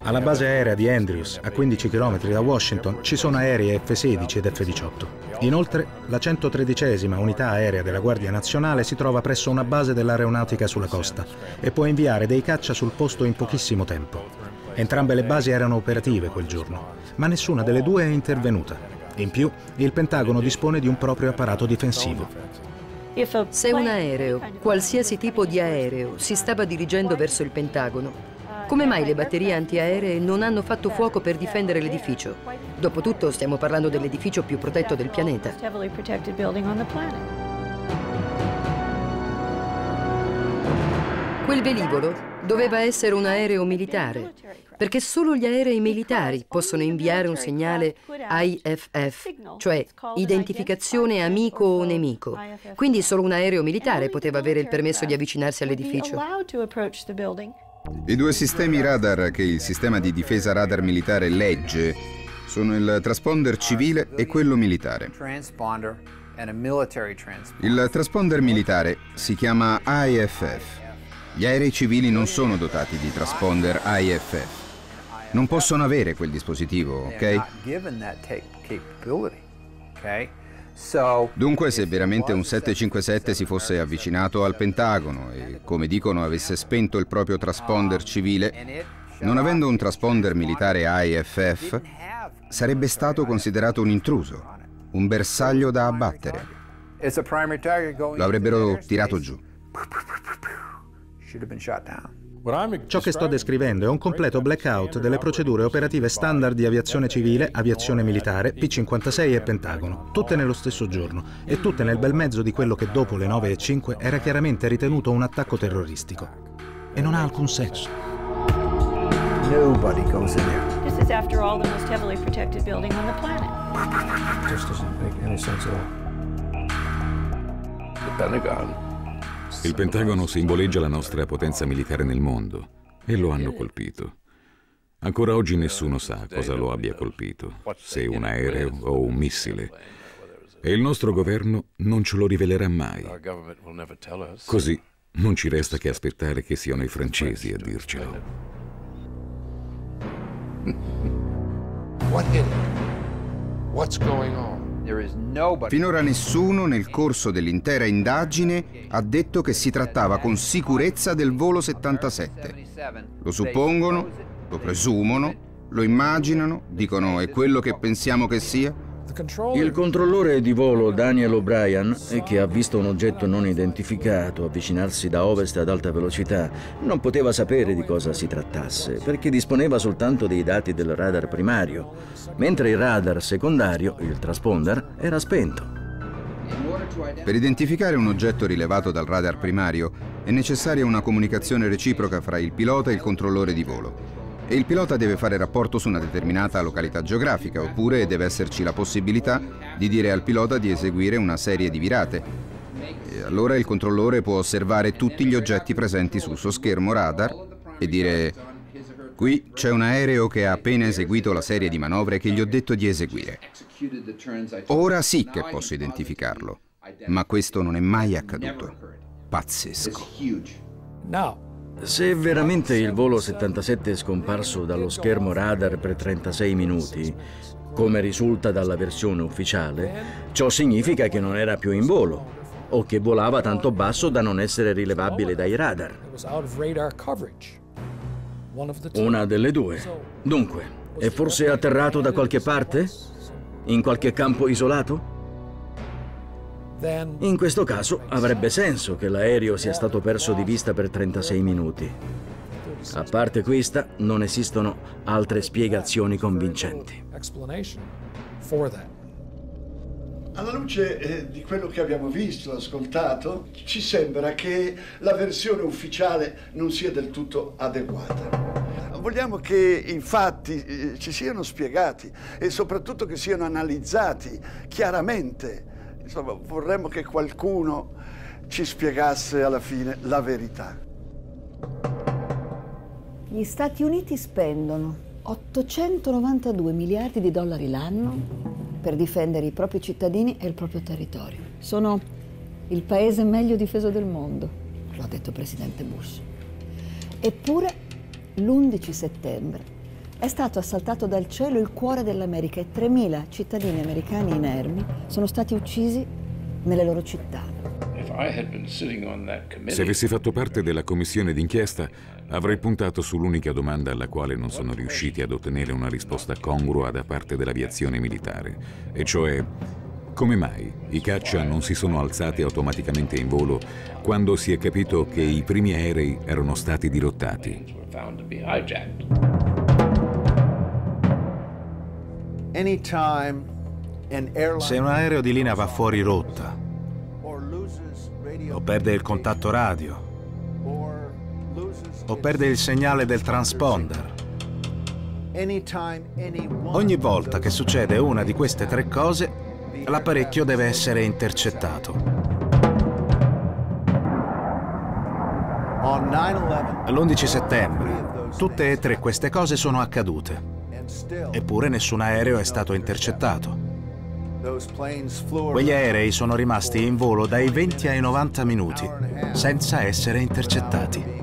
Speaker 5: Alla base aerea di Andrews, a 15 km da Washington, ci sono aerei F-16 ed F-18. Inoltre, la 113 unità aerea della Guardia Nazionale si trova presso una base dell'aeronautica sulla costa e può inviare dei caccia sul posto in pochissimo tempo. Entrambe le basi erano operative quel giorno, ma nessuna delle due è intervenuta. In più, il Pentagono dispone di un proprio apparato difensivo.
Speaker 16: Se un aereo, qualsiasi tipo di aereo, si stava dirigendo verso il Pentagono, come mai le batterie antiaeree non hanno fatto fuoco per difendere l'edificio? Dopotutto stiamo parlando dell'edificio più protetto del pianeta. Quel velivolo doveva essere un aereo militare, perché solo gli aerei militari possono inviare un segnale IFF, cioè identificazione amico o nemico. Quindi solo un aereo militare poteva avere il permesso di avvicinarsi all'edificio.
Speaker 20: I due sistemi radar che il sistema di difesa radar militare legge sono il transponder civile e quello militare. Il transponder militare si chiama IFF. Gli aerei civili non sono dotati di transponder IFF. Non possono avere quel dispositivo, ok? Dunque, se veramente un 757 si fosse avvicinato al Pentagono e, come dicono, avesse spento il proprio transponder civile, non avendo un transponder militare IFF, sarebbe stato considerato un intruso, un bersaglio da abbattere. Lo avrebbero tirato giù.
Speaker 5: Ciò che sto descrivendo è un completo blackout delle procedure operative standard di aviazione civile, aviazione militare, P-56 e Pentagono, tutte nello stesso giorno e tutte nel bel mezzo di quello che dopo le 9.05 era chiaramente ritenuto un attacco terroristico. E non ha alcun senso.
Speaker 22: Nobody goes in there. This is, after all, the most heavily protected building on the planet. Just doesn't make any sense at all.
Speaker 18: The Pentagon il Pentagono simboleggia la nostra potenza militare nel mondo e lo hanno colpito. Ancora oggi nessuno sa cosa lo abbia colpito, se un aereo o un missile. E il nostro governo non ce lo rivelerà mai. Così non ci resta che aspettare che siano i francesi a dircelo.
Speaker 20: What hit it? What's going on? Finora nessuno nel corso dell'intera indagine ha detto che si trattava con sicurezza del volo 77. Lo suppongono, lo presumono, lo immaginano, dicono è quello che pensiamo che sia?
Speaker 8: Il controllore di volo Daniel O'Brien, che ha visto un oggetto non identificato avvicinarsi da ovest ad alta velocità, non poteva sapere di cosa si trattasse, perché disponeva soltanto dei dati del radar primario, mentre il radar secondario, il transponder, era spento.
Speaker 20: Per identificare un oggetto rilevato dal radar primario è necessaria una comunicazione reciproca fra il pilota e il controllore di volo e il pilota deve fare rapporto su una determinata località geografica oppure deve esserci la possibilità di dire al pilota di eseguire una serie di virate. E allora il controllore può osservare tutti gli oggetti presenti sul suo schermo radar e dire qui c'è un aereo che ha appena eseguito la serie di manovre che gli ho detto di eseguire. Ora sì che posso identificarlo, ma questo non è mai accaduto. Pazzesco.
Speaker 8: Se veramente il volo 77 è scomparso dallo schermo radar per 36 minuti, come risulta dalla versione ufficiale, ciò significa che non era più in volo o che volava tanto basso da non essere rilevabile dai radar. Una delle due. Dunque, è forse atterrato da qualche parte? In qualche campo isolato? In questo caso avrebbe senso che l'aereo sia stato perso di vista per 36 minuti. A parte questa, non esistono altre spiegazioni convincenti.
Speaker 10: Alla luce eh, di quello che abbiamo visto, ascoltato, ci sembra che la versione ufficiale non sia del tutto adeguata. Vogliamo che i fatti eh, ci siano spiegati e soprattutto che siano analizzati chiaramente Insomma, vorremmo che qualcuno ci spiegasse alla fine la verità.
Speaker 23: Gli Stati Uniti spendono 892 miliardi di dollari l'anno per difendere i propri cittadini e il proprio territorio. Sono il paese meglio difeso del mondo, lo ha detto il presidente Bush. Eppure l'11 settembre è stato assaltato dal cielo il cuore dell'America e 3.000 cittadini americani inermi sono stati uccisi nelle loro città.
Speaker 18: Se avessi fatto parte della commissione d'inchiesta, avrei puntato sull'unica domanda alla quale non sono riusciti ad ottenere una risposta congrua da parte dell'aviazione militare, e cioè come mai i caccia non si sono alzati automaticamente in volo quando si è capito che i primi aerei erano stati dirottati?
Speaker 5: Se un aereo di linea va fuori rotta o perde il contatto radio o perde il segnale del transponder, ogni volta che succede una di queste tre cose, l'apparecchio deve essere intercettato. L'11 settembre, tutte e tre queste cose sono accadute, eppure nessun aereo è stato intercettato. Quegli aerei sono rimasti in volo dai 20 ai 90 minuti, senza essere intercettati.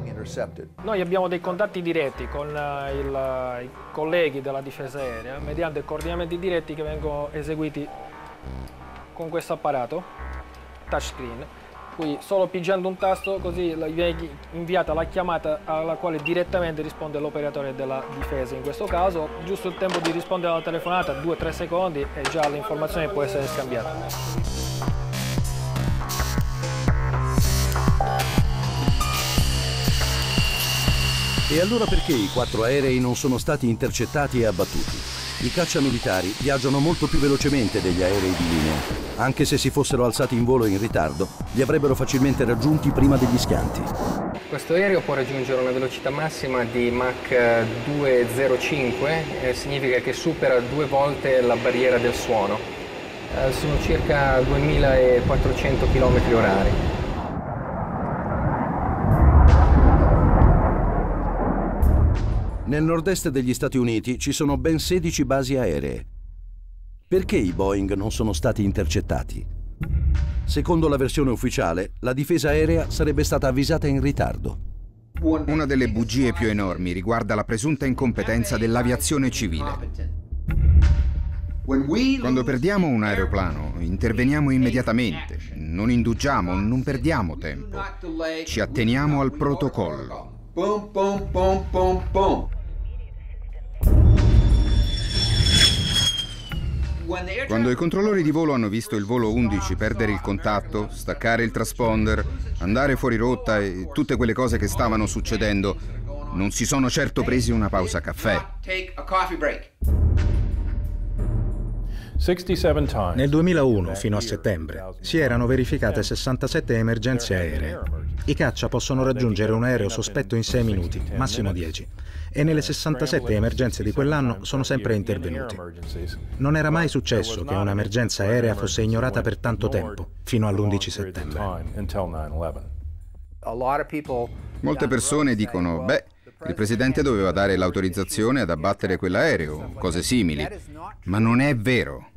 Speaker 24: Noi abbiamo dei contatti diretti con uh, il, uh, i colleghi della difesa aerea mediante coordinamenti diretti che vengono eseguiti con questo apparato touchscreen qui solo pigiando un tasto così viene inviata la chiamata alla quale direttamente risponde l'operatore della difesa in questo caso giusto il tempo di rispondere alla telefonata 2-3 secondi e già l'informazione può essere scambiata
Speaker 9: E allora perché i quattro aerei non sono stati intercettati e abbattuti? I caccia militari viaggiano molto più velocemente degli aerei di linea. Anche se si fossero alzati in volo in ritardo, li avrebbero facilmente raggiunti prima degli schianti.
Speaker 25: Questo aereo può raggiungere una velocità massima di Mach 205, eh, significa che supera due volte la barriera del suono. Eh, sono circa 2400 km orari.
Speaker 9: Nel nord-est degli Stati Uniti ci sono ben 16 basi aeree. Perché i Boeing non sono stati intercettati? Secondo la versione ufficiale, la difesa aerea sarebbe stata avvisata in ritardo.
Speaker 20: Una delle bugie più enormi riguarda la presunta incompetenza dell'aviazione civile. Quando perdiamo un aeroplano, interveniamo immediatamente, non indugiamo, non perdiamo tempo. Ci atteniamo al protocollo. Boom, boom, boom, boom, boom. Quando i controllori di volo hanno visto il volo 11 perdere il contatto, staccare il transponder, andare fuori rotta e tutte quelle cose che stavano succedendo, non si sono certo presi una pausa caffè.
Speaker 5: Nel 2001, fino a settembre, si erano verificate 67 emergenze aeree. I caccia possono raggiungere un aereo sospetto in 6 minuti, massimo 10 e nelle 67 emergenze di quell'anno sono sempre intervenuti. Non era mai successo che un'emergenza aerea fosse ignorata per tanto tempo, fino all'11 settembre.
Speaker 20: Molte persone dicono, beh, il presidente doveva dare l'autorizzazione ad abbattere quell'aereo, cose simili, ma non è vero.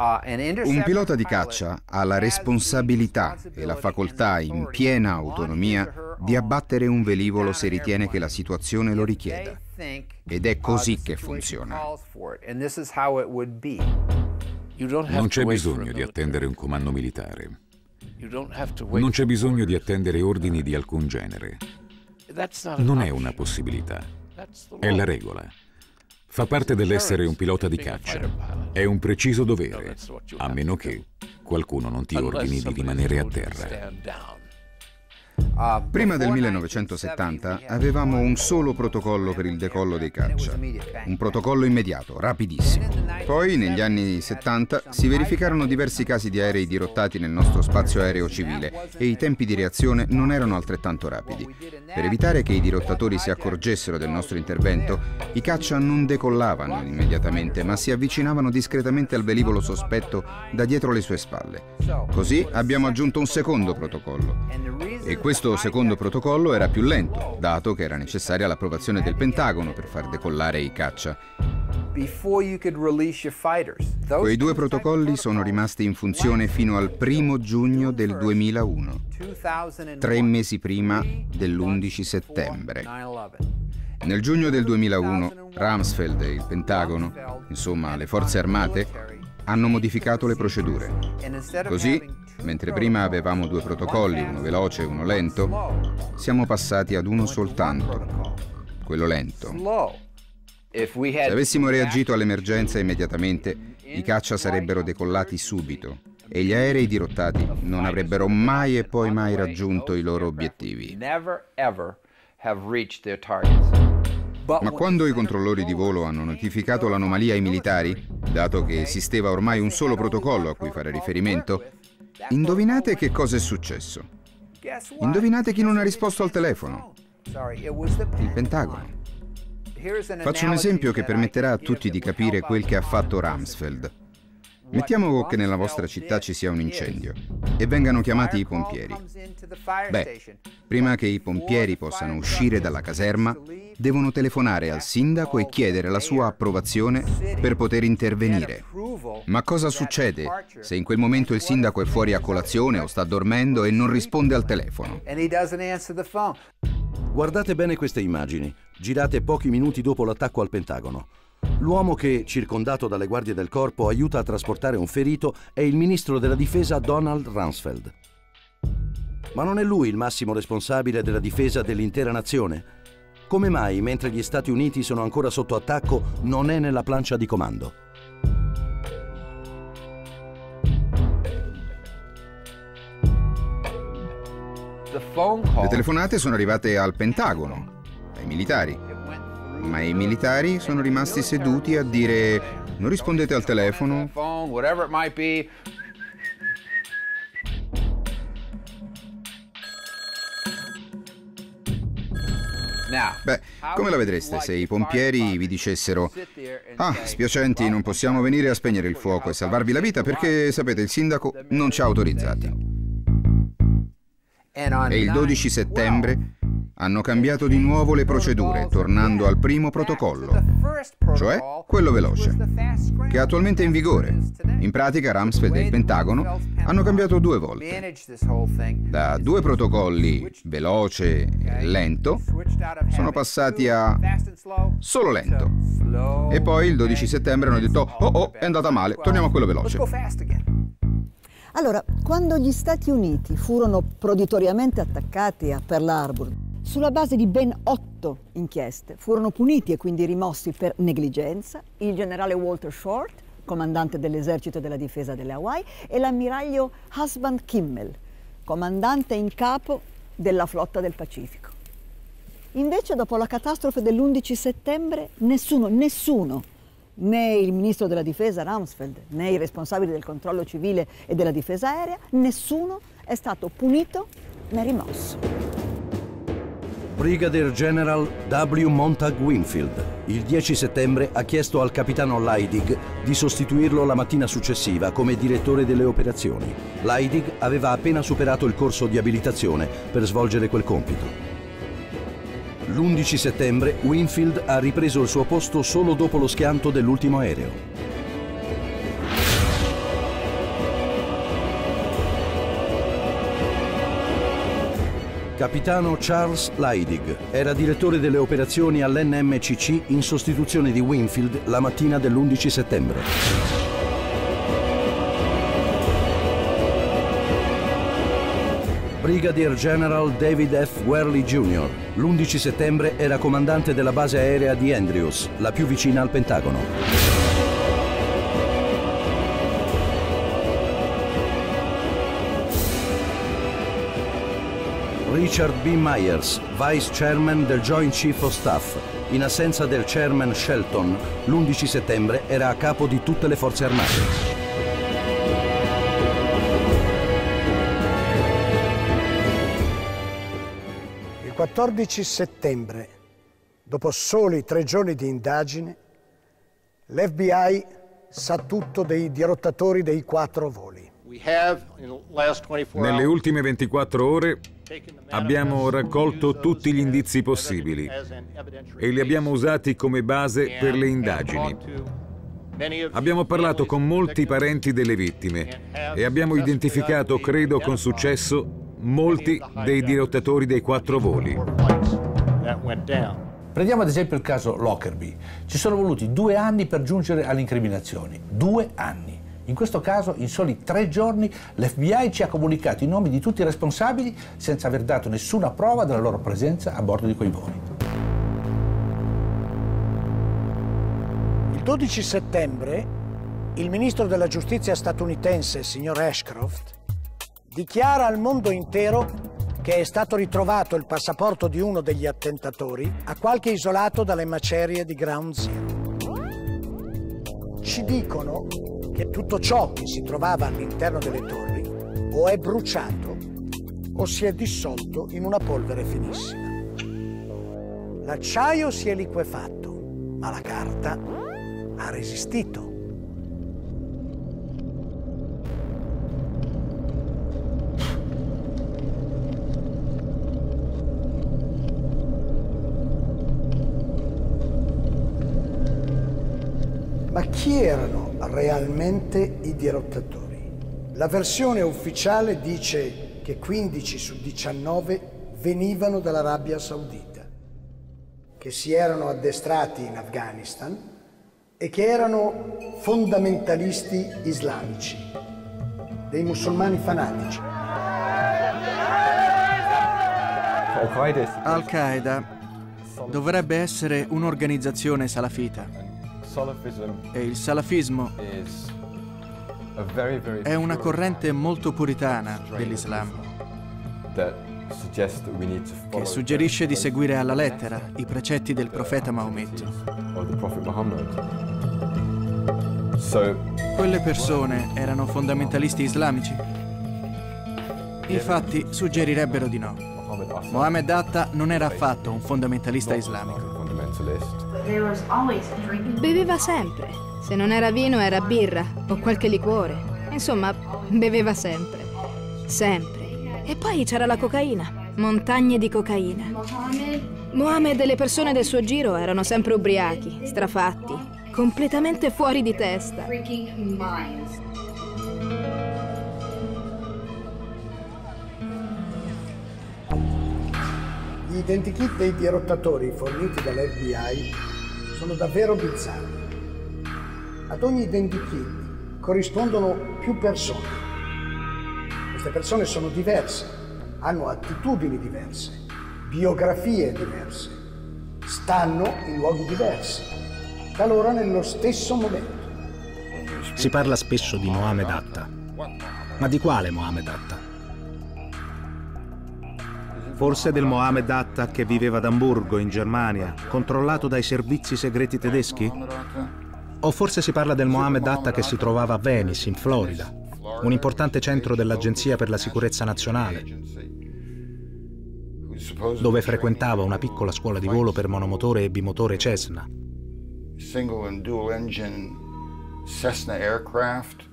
Speaker 20: Un pilota di caccia ha la responsabilità e la facoltà in piena autonomia di abbattere un velivolo se ritiene che la situazione lo richieda. Ed è così che funziona.
Speaker 18: Non c'è bisogno di attendere un comando militare. Non c'è bisogno di attendere ordini di alcun genere. Non è una possibilità. È la regola. Fa parte dell'essere un pilota di caccia. È un preciso dovere, a meno che qualcuno non ti ordini di rimanere a terra.
Speaker 20: Prima del 1970 avevamo un solo protocollo per il decollo dei caccia, un protocollo immediato, rapidissimo. Poi negli anni 70 si verificarono diversi casi di aerei dirottati nel nostro spazio aereo civile e i tempi di reazione non erano altrettanto rapidi. Per evitare che i dirottatori si accorgessero del nostro intervento, i caccia non decollavano immediatamente, ma si avvicinavano discretamente al velivolo sospetto da dietro le sue spalle. Così abbiamo aggiunto un secondo protocollo. E questo secondo protocollo era più lento, dato che era necessaria l'approvazione del Pentagono per far decollare i caccia. Quei due protocolli sono rimasti in funzione fino al primo giugno del 2001, tre mesi prima dell'11 settembre. Nel giugno del 2001, Rumsfeld e il Pentagono, insomma le forze armate, hanno modificato le procedure. Così, mentre prima avevamo due protocolli, uno veloce e uno lento, siamo passati ad uno soltanto, quello lento. Se avessimo reagito all'emergenza immediatamente, i caccia sarebbero decollati subito e gli aerei dirottati non avrebbero mai e poi mai raggiunto i loro obiettivi. Ma quando i controllori di volo hanno notificato l'anomalia ai militari, dato che esisteva ormai un solo protocollo a cui fare riferimento, indovinate che cosa è successo? Indovinate chi non ha risposto al telefono? Il Pentagono. Faccio un esempio che permetterà a tutti di capire quel che ha fatto Rumsfeld. Mettiamo che nella vostra città ci sia un incendio e vengano chiamati i pompieri. Beh, prima che i pompieri possano uscire dalla caserma, devono telefonare al sindaco e chiedere la sua approvazione per poter intervenire. Ma cosa succede se in quel momento il sindaco è fuori a colazione o sta dormendo e non risponde al telefono?
Speaker 9: Guardate bene queste immagini, girate pochi minuti dopo l'attacco al Pentagono. L'uomo che, circondato dalle guardie del corpo, aiuta a trasportare un ferito è il ministro della difesa Donald Rumsfeld. Ma non è lui il massimo responsabile della difesa dell'intera nazione? Come mai, mentre gli Stati Uniti sono ancora sotto attacco, non è nella plancia di comando?
Speaker 20: Le telefonate sono arrivate al Pentagono, ai militari. Ma i militari sono rimasti seduti a dire non rispondete al telefono. Beh, come la vedreste se i pompieri vi dicessero Ah, spiacenti, non possiamo venire a spegnere il fuoco e salvarvi la vita perché, sapete, il sindaco non ci ha autorizzati. E il 12 settembre hanno cambiato di nuovo le procedure, tornando al primo protocollo, cioè quello veloce, che è attualmente in vigore. In pratica Rumsfeld e il Pentagono hanno cambiato due volte. Da due protocolli, veloce e lento, sono passati a solo lento. E poi il 12 settembre hanno detto, oh oh, è andata male, torniamo a quello veloce.
Speaker 23: Allora, quando gli Stati Uniti furono proditoriamente attaccati a Pearl Harbor, sulla base di ben otto inchieste, furono puniti e quindi rimossi per negligenza il generale Walter Short, comandante dell'esercito della difesa delle Hawaii, e l'ammiraglio Husband Kimmel, comandante in capo della flotta del Pacifico. Invece, dopo la catastrofe dell'11 settembre, nessuno, nessuno né il ministro della difesa Rumsfeld, né i responsabili del controllo civile e della difesa aerea, nessuno è stato punito né rimosso.
Speaker 9: Brigadier General W. Montag Winfield, il 10 settembre ha chiesto al capitano Leidig di sostituirlo la mattina successiva come direttore delle operazioni. Leidig aveva appena superato il corso di abilitazione per svolgere quel compito. L'11 settembre Winfield ha ripreso il suo posto solo dopo lo schianto dell'ultimo aereo. Capitano Charles Leidig era direttore delle operazioni all'NMCC in sostituzione di Winfield la mattina dell'11 settembre. Brigadier General David F. Worley Jr. L'11 settembre era comandante della base aerea di Andrews, la più vicina al Pentagono. Richard B. Myers, Vice Chairman del Joint Chief of Staff. In assenza del Chairman Shelton, l'11 settembre era a capo di tutte le forze armate.
Speaker 14: 14 settembre, dopo soli tre giorni di indagine, l'FBI sa tutto dei dirottatori dei quattro voli.
Speaker 18: Nelle ultime 24 ore abbiamo raccolto tutti gli indizi possibili e li abbiamo usati come base per le indagini. Abbiamo parlato con molti parenti delle vittime e abbiamo identificato, credo con successo, molti dei dirottatori dei quattro voli.
Speaker 26: Prendiamo ad esempio il caso Lockerbie. Ci sono voluti due anni per giungere alle incriminazioni. Due anni.
Speaker 21: In questo caso, in soli tre giorni, l'FBI ci ha comunicato i nomi di tutti i responsabili senza aver dato nessuna prova della loro presenza a bordo di quei voli.
Speaker 27: Il 12 settembre, il ministro della giustizia statunitense, signor Ashcroft, dichiara al mondo intero che è stato ritrovato il passaporto di uno degli attentatori a qualche isolato dalle macerie di Ground Zero. Ci dicono che tutto ciò che si trovava all'interno delle torri o è bruciato o si è dissolto in una polvere finissima. L'acciaio si è liquefatto, ma la carta ha resistito. Chi erano realmente i dirottatori? La versione ufficiale dice che 15 su 19 venivano dall'Arabia Saudita, che si erano addestrati in Afghanistan e che erano fondamentalisti islamici, dei musulmani fanatici.
Speaker 7: Al-Qaeda dovrebbe essere un'organizzazione salafita e il salafismo è una corrente molto puritana dell'Islam che suggerisce di seguire alla lettera i precetti del profeta Maometto. Quelle persone erano fondamentalisti islamici? I fatti suggerirebbero di no. Mohammed Atta non era affatto un fondamentalista islamico.
Speaker 28: Beveva sempre. Se non era vino era birra o qualche liquore. Insomma, beveva sempre. Sempre. E poi c'era la cocaina. Montagne di cocaina. Mohammed e le persone del suo giro erano sempre ubriachi, strafatti, completamente fuori di testa.
Speaker 27: Gli identikit dei dirottatori forniti dall'FBI sono davvero bizzarri. Ad ogni identikit corrispondono più persone. Queste persone sono diverse, hanno attitudini diverse, biografie diverse, stanno in luoghi diversi, talora nello stesso momento.
Speaker 29: Si parla spesso di Mohamed Atta. Ma di quale Mohamed Atta? Forse del Mohamed Atta che viveva ad Amburgo, in Germania, controllato dai servizi segreti tedeschi? O forse si parla del Mohamed Atta che si trovava a Venice, in Florida, un importante centro dell'Agenzia per la Sicurezza Nazionale, dove frequentava una piccola scuola di volo per monomotore e bimotore Cessna.
Speaker 30: Single and dual engine Cessna aircraft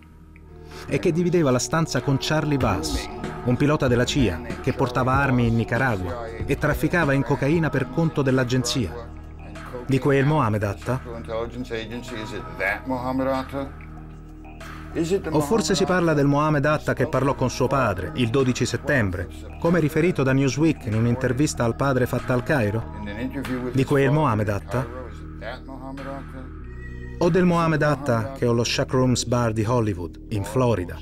Speaker 29: e che divideva la stanza con Charlie Bass, un pilota della CIA che portava armi in Nicaragua e trafficava in cocaina per conto dell'agenzia. Di quel Mohamed Atta? O forse si parla del Mohamed Atta che parlò con suo padre il 12 settembre, come riferito da Newsweek in un'intervista al padre fatta al Cairo? Di quel Mohamed Atta? O del Mohamed Atta che allo Shack Rooms Bar di Hollywood, in Florida,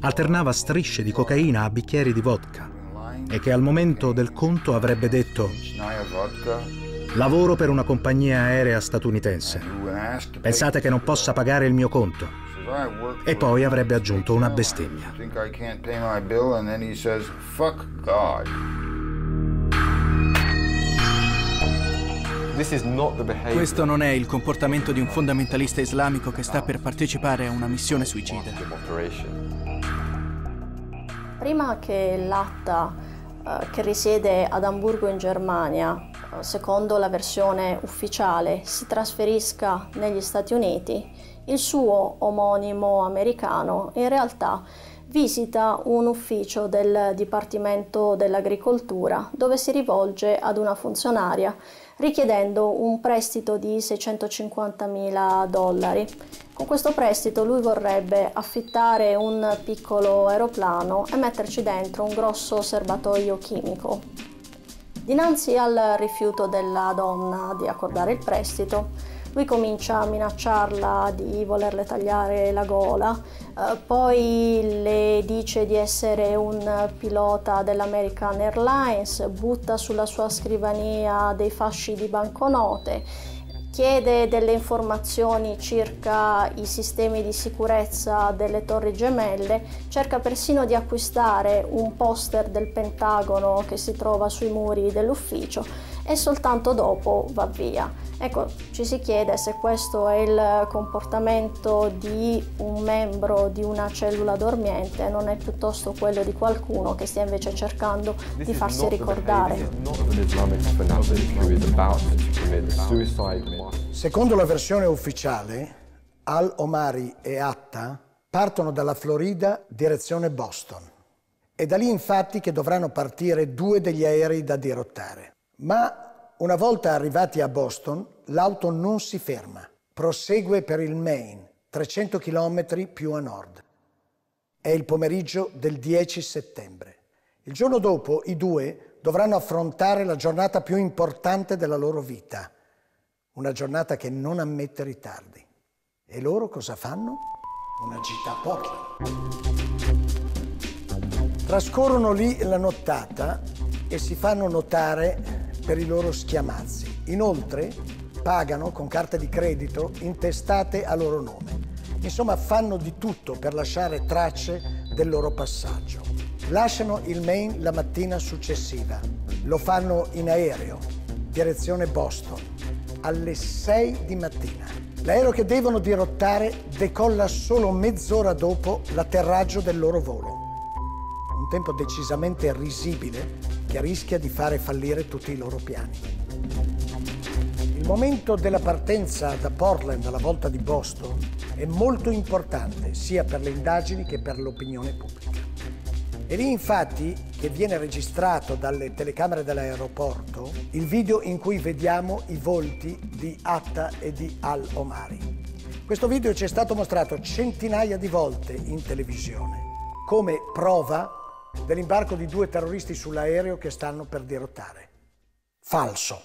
Speaker 29: alternava strisce di cocaina a bicchieri di vodka e che al momento del conto avrebbe detto lavoro per una compagnia aerea statunitense. Pensate che non possa pagare il mio conto? E poi avrebbe aggiunto una bestemmia.
Speaker 7: Questo non è il comportamento di un fondamentalista islamico che sta per partecipare a una missione suicida.
Speaker 31: Prima che l'ATA eh, che risiede ad Amburgo in Germania, eh, secondo la versione ufficiale, si trasferisca negli Stati Uniti, il suo omonimo americano in realtà visita un ufficio del Dipartimento dell'Agricoltura dove si rivolge ad una funzionaria richiedendo un prestito di 650 mila dollari. Con questo prestito lui vorrebbe affittare un piccolo aeroplano e metterci dentro un grosso serbatoio chimico. Dinanzi al rifiuto della donna di accordare il prestito, lui comincia a minacciarla di volerle tagliare la gola, eh, poi le dice di essere un pilota dell'American Airlines, butta sulla sua scrivania dei fasci di banconote chiede delle informazioni circa i sistemi di sicurezza delle torri gemelle, cerca persino di acquistare un poster del Pentagono che si trova sui muri dell'ufficio e soltanto dopo va via. Ecco, ci si chiede se questo è il comportamento di un membro di una cellula dormiente, non è piuttosto quello di qualcuno che stia invece cercando di farsi ricordare.
Speaker 27: Secondo la versione ufficiale, Al-Omari e Atta partono dalla Florida direzione Boston. È da lì infatti che dovranno partire due degli aerei da dirottare. Ma una volta arrivati a Boston, l'auto non si ferma, prosegue per il Maine, 300 km più a nord. È il pomeriggio del 10 settembre. Il giorno dopo i due dovranno affrontare la giornata più importante della loro vita, una giornata che non ammette ritardi. E loro cosa fanno? Una gita a Portland. Trascorrono lì la nottata e si fanno notare per i loro schiamazzi. Inoltre pagano con carte di credito intestate a loro nome. Insomma, fanno di tutto per lasciare tracce del loro passaggio. Lasciano il Maine la mattina successiva. Lo fanno in aereo, direzione Boston, alle 6 di mattina. L'aereo che devono dirottare decolla solo mezz'ora dopo l'atterraggio del loro volo. Un tempo decisamente risibile che rischia di fare fallire tutti i loro piani. Il momento della partenza da Portland alla volta di Boston è molto importante sia per le indagini che per l'opinione pubblica. È lì infatti che viene registrato dalle telecamere dell'aeroporto il video in cui vediamo i volti di Atta e di Al-Omari. Questo video ci è stato mostrato centinaia di volte in televisione come prova dell'imbarco di due terroristi sull'aereo che stanno per dirottare. Falso.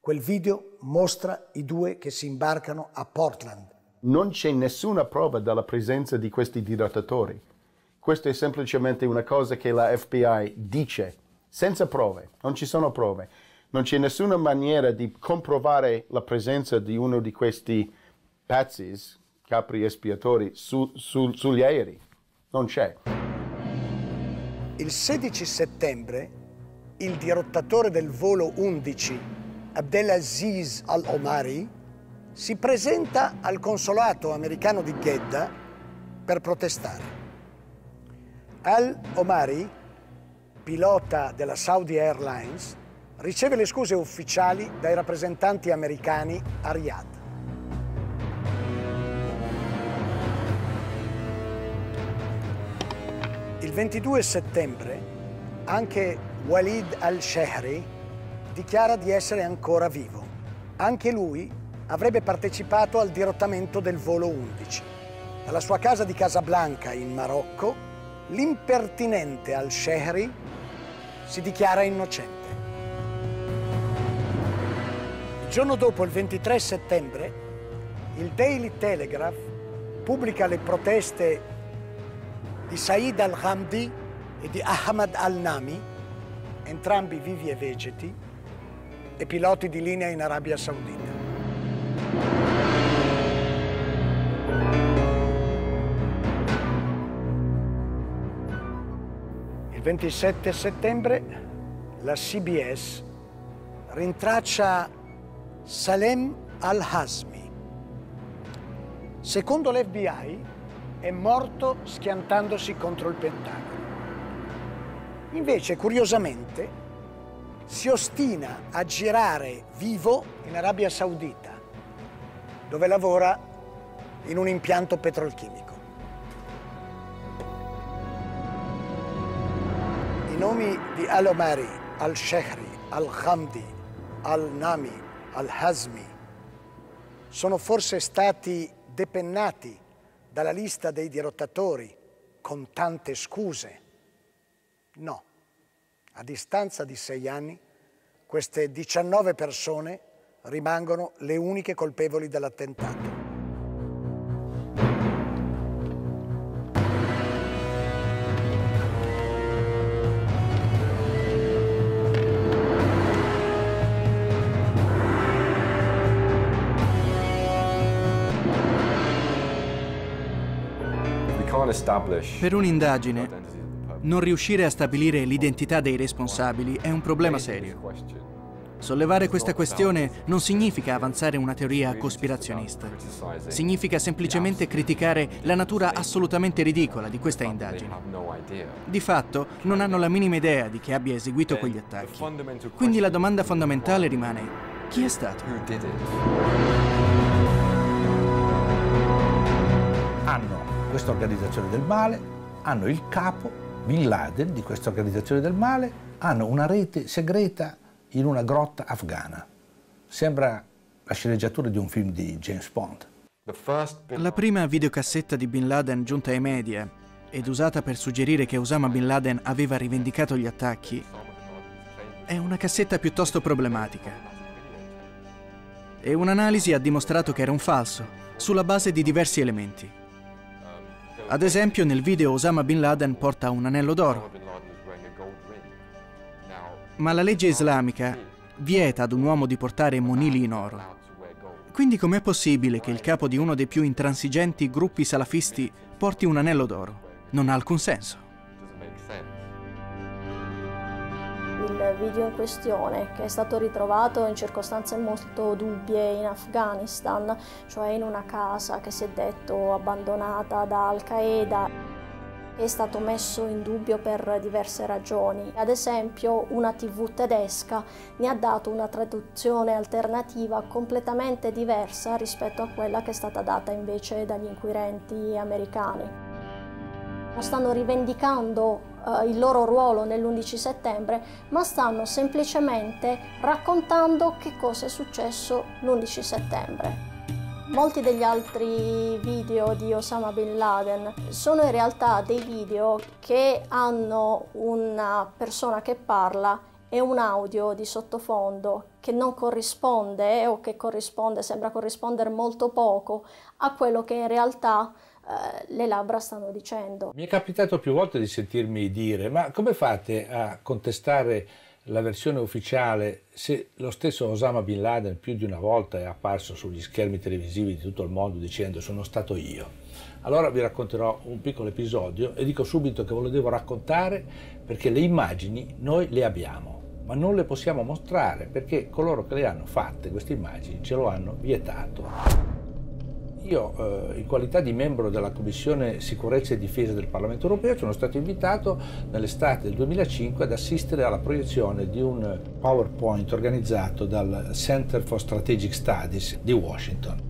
Speaker 27: Quel video mostra i due che si imbarcano a Portland.
Speaker 29: Non c'è nessuna prova della presenza di questi dirottatori. Questa è semplicemente una cosa che la FBI dice, senza prove, non ci sono prove. Non c'è nessuna maniera di comprovare la presenza di uno di questi pazzis, capri espiatori, su, su, sugli aerei. Non c'è.
Speaker 27: Il 16 settembre il dirottatore del volo 11, Abdelaziz al-Omari, si presenta al consolato americano di Jeddah per protestare. Al-Omari, pilota della Saudi Airlines, riceve le scuse ufficiali dai rappresentanti americani a Riyadh. Il 22 settembre anche Walid al-Shehri dichiara di essere ancora vivo. Anche lui avrebbe partecipato al dirottamento del volo 11. Dalla sua casa di Casablanca in Marocco, l'impertinente al-Shehri si dichiara innocente. Il giorno dopo, il 23 settembre, il Daily Telegraph pubblica le proteste di Said al-Hamdi e di Ahmad al-Nami, entrambi vivi e vegeti, e piloti di linea in Arabia Saudita. Il 27 settembre la CBS rintraccia Salem al-Hasmi. Secondo l'FBI, è morto schiantandosi contro il Pentagono. Invece, curiosamente, si ostina a girare vivo in Arabia Saudita, dove lavora in un impianto petrolchimico. I nomi di Al-Omari, Al-Shehri, Al-Khamdi, Al-Nami, Al-Hazmi sono forse stati depennati dalla lista dei dirottatori con tante scuse. No, a distanza di sei anni queste 19 persone rimangono le uniche colpevoli dell'attentato.
Speaker 6: Per un'indagine, non riuscire a stabilire l'identità dei responsabili è un problema serio. Sollevare questa questione non significa avanzare una teoria cospirazionista. Significa semplicemente criticare la natura assolutamente ridicola di questa indagine. Di fatto, non hanno la minima idea di chi abbia eseguito quegli attacchi. Quindi la domanda fondamentale rimane, chi è stato?
Speaker 26: Hanno questa organizzazione del male, hanno il capo, Bin Laden, di questa organizzazione del male, hanno una rete segreta in una grotta afghana. Sembra la sceneggiatura di un film di James Bond.
Speaker 6: La prima videocassetta di Bin Laden giunta ai media ed usata per suggerire che Osama Bin Laden aveva rivendicato gli attacchi è una cassetta piuttosto problematica. E un'analisi ha dimostrato che era un falso, sulla base di diversi elementi. Ad esempio nel video Osama Bin Laden porta un anello d'oro. Ma la legge islamica vieta ad un uomo di portare monili in oro. Quindi com'è possibile che il capo di uno dei più intransigenti gruppi salafisti porti un anello d'oro? Non ha alcun senso.
Speaker 31: Il video in questione, che è stato ritrovato in circostanze molto dubbie in Afghanistan, cioè in una casa che si è detto abbandonata da Al-Qaeda è stato messo in dubbio per diverse ragioni. Ad esempio una tv tedesca ne ha dato una traduzione alternativa completamente diversa rispetto a quella che è stata data invece dagli inquirenti americani non stanno rivendicando uh, il loro ruolo nell'11 settembre, ma stanno semplicemente raccontando che cosa è successo l'11 settembre. Molti degli altri video di Osama Bin Laden sono in realtà dei video che hanno una persona che parla e un audio di sottofondo che non corrisponde o che corrisponde, sembra corrispondere molto poco a quello che in realtà eh, le labbra stanno dicendo.
Speaker 26: Mi è capitato più volte di sentirmi dire, ma come fate a contestare la versione ufficiale se lo stesso Osama Bin Laden più di una volta è apparso sugli schermi televisivi di tutto il mondo dicendo sono stato io? Allora vi racconterò un piccolo episodio e dico subito che ve lo devo raccontare perché le immagini noi le abbiamo ma non le possiamo mostrare perché coloro che le hanno fatte queste immagini ce lo hanno vietato. Io, eh, in qualità di membro della Commissione Sicurezza e Difesa del Parlamento Europeo, sono stato invitato nell'estate del 2005 ad assistere alla proiezione di un PowerPoint organizzato dal Center for Strategic Studies di Washington.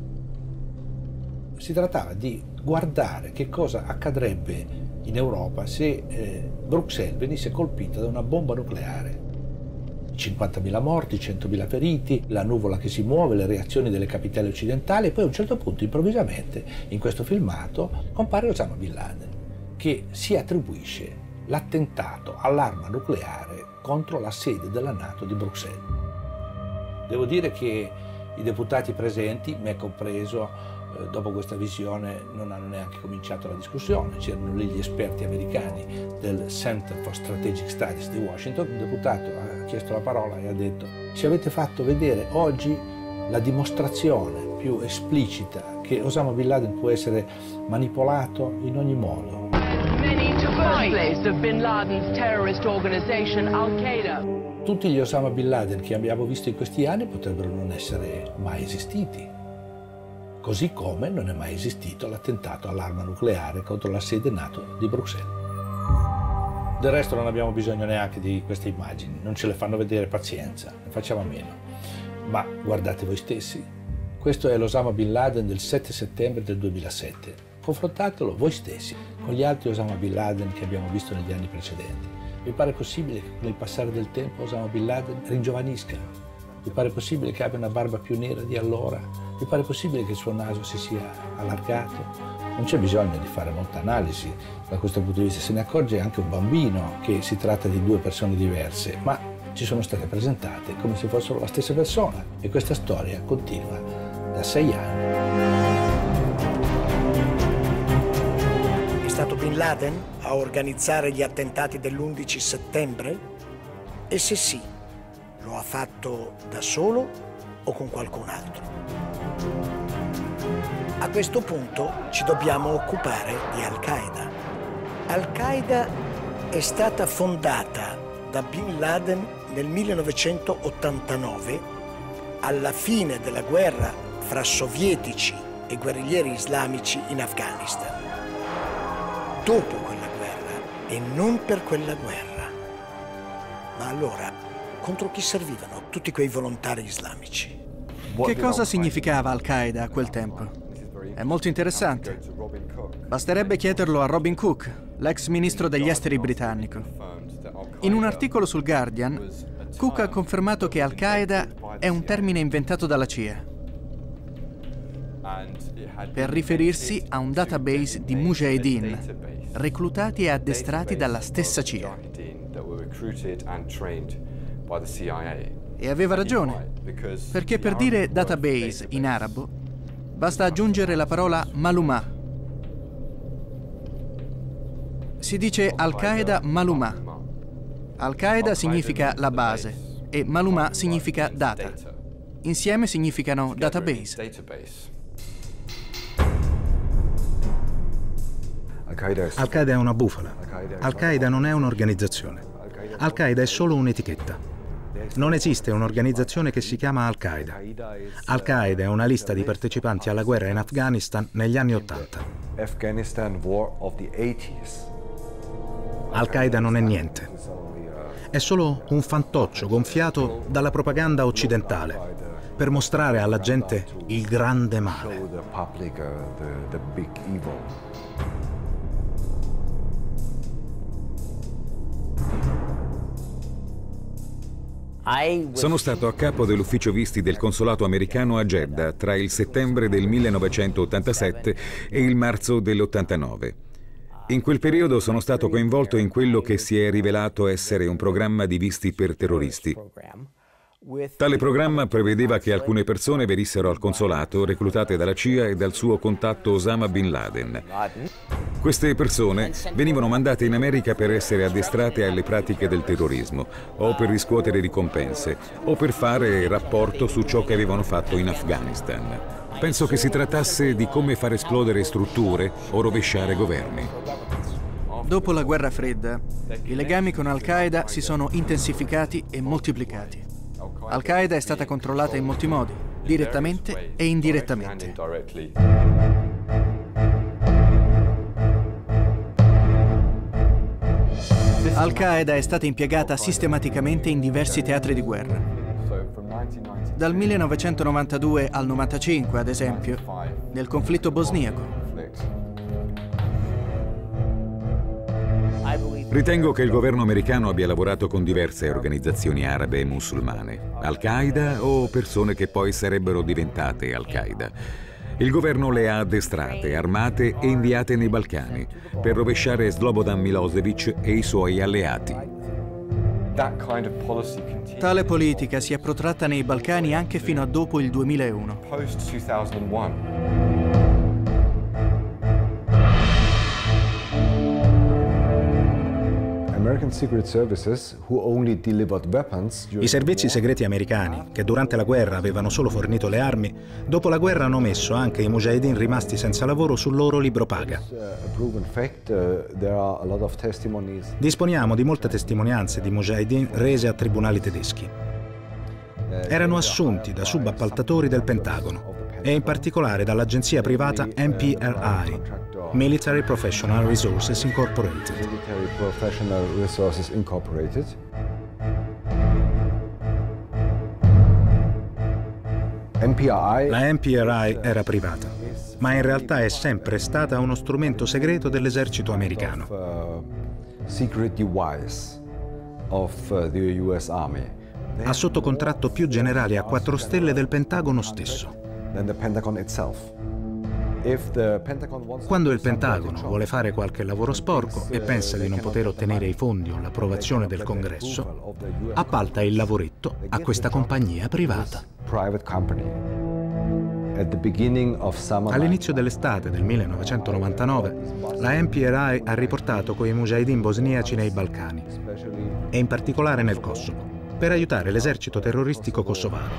Speaker 26: Si trattava di guardare che cosa accadrebbe in Europa se eh, Bruxelles venisse colpita da una bomba nucleare 50.000 morti, 100.000 feriti, la nuvola che si muove, le reazioni delle capitali occidentali e poi a un certo punto improvvisamente in questo filmato compare Osama Bin Laden che si attribuisce l'attentato all'arma nucleare contro la sede della Nato di Bruxelles. Devo dire che i deputati presenti, me compreso, dopo questa visione non hanno neanche cominciato la discussione, c'erano lì gli esperti americani del Center for Strategic Studies di Washington, un deputato ha chiesto la parola e ha detto ci avete fatto vedere oggi la dimostrazione più esplicita che Osama Bin Laden può essere manipolato in ogni modo. Tutti gli Osama Bin Laden che abbiamo visto in questi anni potrebbero non essere mai esistiti così come non è mai esistito l'attentato all'arma nucleare contro la sede NATO di Bruxelles. Del resto non abbiamo bisogno neanche di queste immagini, non ce le fanno vedere pazienza, ne facciamo a meno. Ma guardate voi stessi, questo è l'Osama Bin Laden del 7 settembre del 2007. Confrontatelo voi stessi con gli altri Osama Bin Laden che abbiamo visto negli anni precedenti. Vi pare possibile che con il passare del tempo Osama Bin Laden ringiovanisca? Vi pare possibile che abbia una barba più nera di allora? Vi pare possibile che il suo naso si sia allargato? Non c'è bisogno di fare molta analisi da questo punto di vista, se ne accorge anche un bambino che si tratta di due persone diverse, ma ci sono state presentate come se fossero la stessa persona e questa storia continua da sei anni.
Speaker 27: È stato Bin Laden a organizzare gli attentati dell'11 settembre? E se sì, lo ha fatto da solo o con qualcun altro? A questo punto ci dobbiamo occupare di Al-Qaeda. Al-Qaeda è stata fondata da Bin Laden nel 1989, alla fine della guerra fra sovietici e guerriglieri islamici in Afghanistan. Dopo quella guerra e non per quella guerra. Ma allora, contro chi servivano tutti quei volontari islamici?
Speaker 6: Che cosa significava Al-Qaeda a quel tempo? È molto interessante. Basterebbe chiederlo a Robin Cook, l'ex ministro degli esteri britannico. In un articolo sul Guardian, Cook ha confermato che Al-Qaeda è un termine inventato dalla CIA per riferirsi a un database di mujahideen reclutati e addestrati dalla stessa CIA. E aveva ragione, perché per dire database in arabo basta aggiungere la parola malumah. Si dice Al-Qaeda Malumah. Al-Qaeda significa la base e Malumah significa data. Insieme significano database.
Speaker 5: Al-Qaeda è una bufala. Al-Qaeda non è un'organizzazione. Al-Qaeda è solo un'etichetta. Non esiste un'organizzazione che si chiama Al-Qaeda. Al-Qaeda è una lista di partecipanti alla guerra in Afghanistan negli anni Ottanta. Al-Qaeda non è niente. È solo un fantoccio gonfiato dalla propaganda occidentale per mostrare alla gente il grande male.
Speaker 18: Sono stato a capo dell'ufficio visti del consolato americano a Jeddah tra il settembre del 1987 e il marzo dell'89. In quel periodo sono stato coinvolto in quello che si è rivelato essere un programma di visti per terroristi. Tale programma prevedeva che alcune persone venissero al consolato reclutate dalla CIA e dal suo contatto Osama Bin Laden. Queste persone venivano mandate in America per essere addestrate alle pratiche del terrorismo, o per riscuotere ricompense, o per fare rapporto su ciò che avevano fatto in Afghanistan. Penso che si trattasse di come far esplodere strutture o rovesciare governi.
Speaker 6: Dopo la guerra fredda, i legami con Al-Qaeda si sono intensificati e moltiplicati. Al-Qaeda è stata controllata in molti modi, direttamente e indirettamente. Al-Qaeda è stata impiegata sistematicamente in diversi teatri di guerra. Dal 1992 al 1995, ad esempio, nel conflitto bosniaco.
Speaker 18: Ritengo che il governo americano abbia lavorato con diverse organizzazioni arabe e musulmane, Al-Qaeda o persone che poi sarebbero diventate Al-Qaeda. Il governo le ha addestrate, armate e inviate nei Balcani per rovesciare Slobodan Milosevic e i suoi alleati.
Speaker 6: Tale politica si è protratta nei Balcani anche fino a dopo il 2001.
Speaker 5: I servizi segreti americani, che durante la guerra avevano solo fornito le armi, dopo la guerra hanno messo anche i mujahideen rimasti senza lavoro sul loro libro paga. Disponiamo di molte testimonianze di mujahideen rese a tribunali tedeschi. Erano assunti da subappaltatori del Pentagono e in particolare dall'agenzia privata MPRI, Military Professional Resources Incorporated. La MPRI era privata, ma in realtà è sempre stata uno strumento segreto dell'esercito americano. Ha sotto contratto più generali a quattro stelle del Pentagono stesso. Quando il Pentagono vuole fare qualche lavoro sporco e pensa di non poter ottenere i fondi o l'approvazione del Congresso, appalta il lavoretto a questa compagnia privata. All'inizio dell'estate del 1999, la MPRI ha riportato coi mujahideen bosniaci nei Balcani e in particolare nel Kosovo per aiutare l'esercito terroristico kosovaro,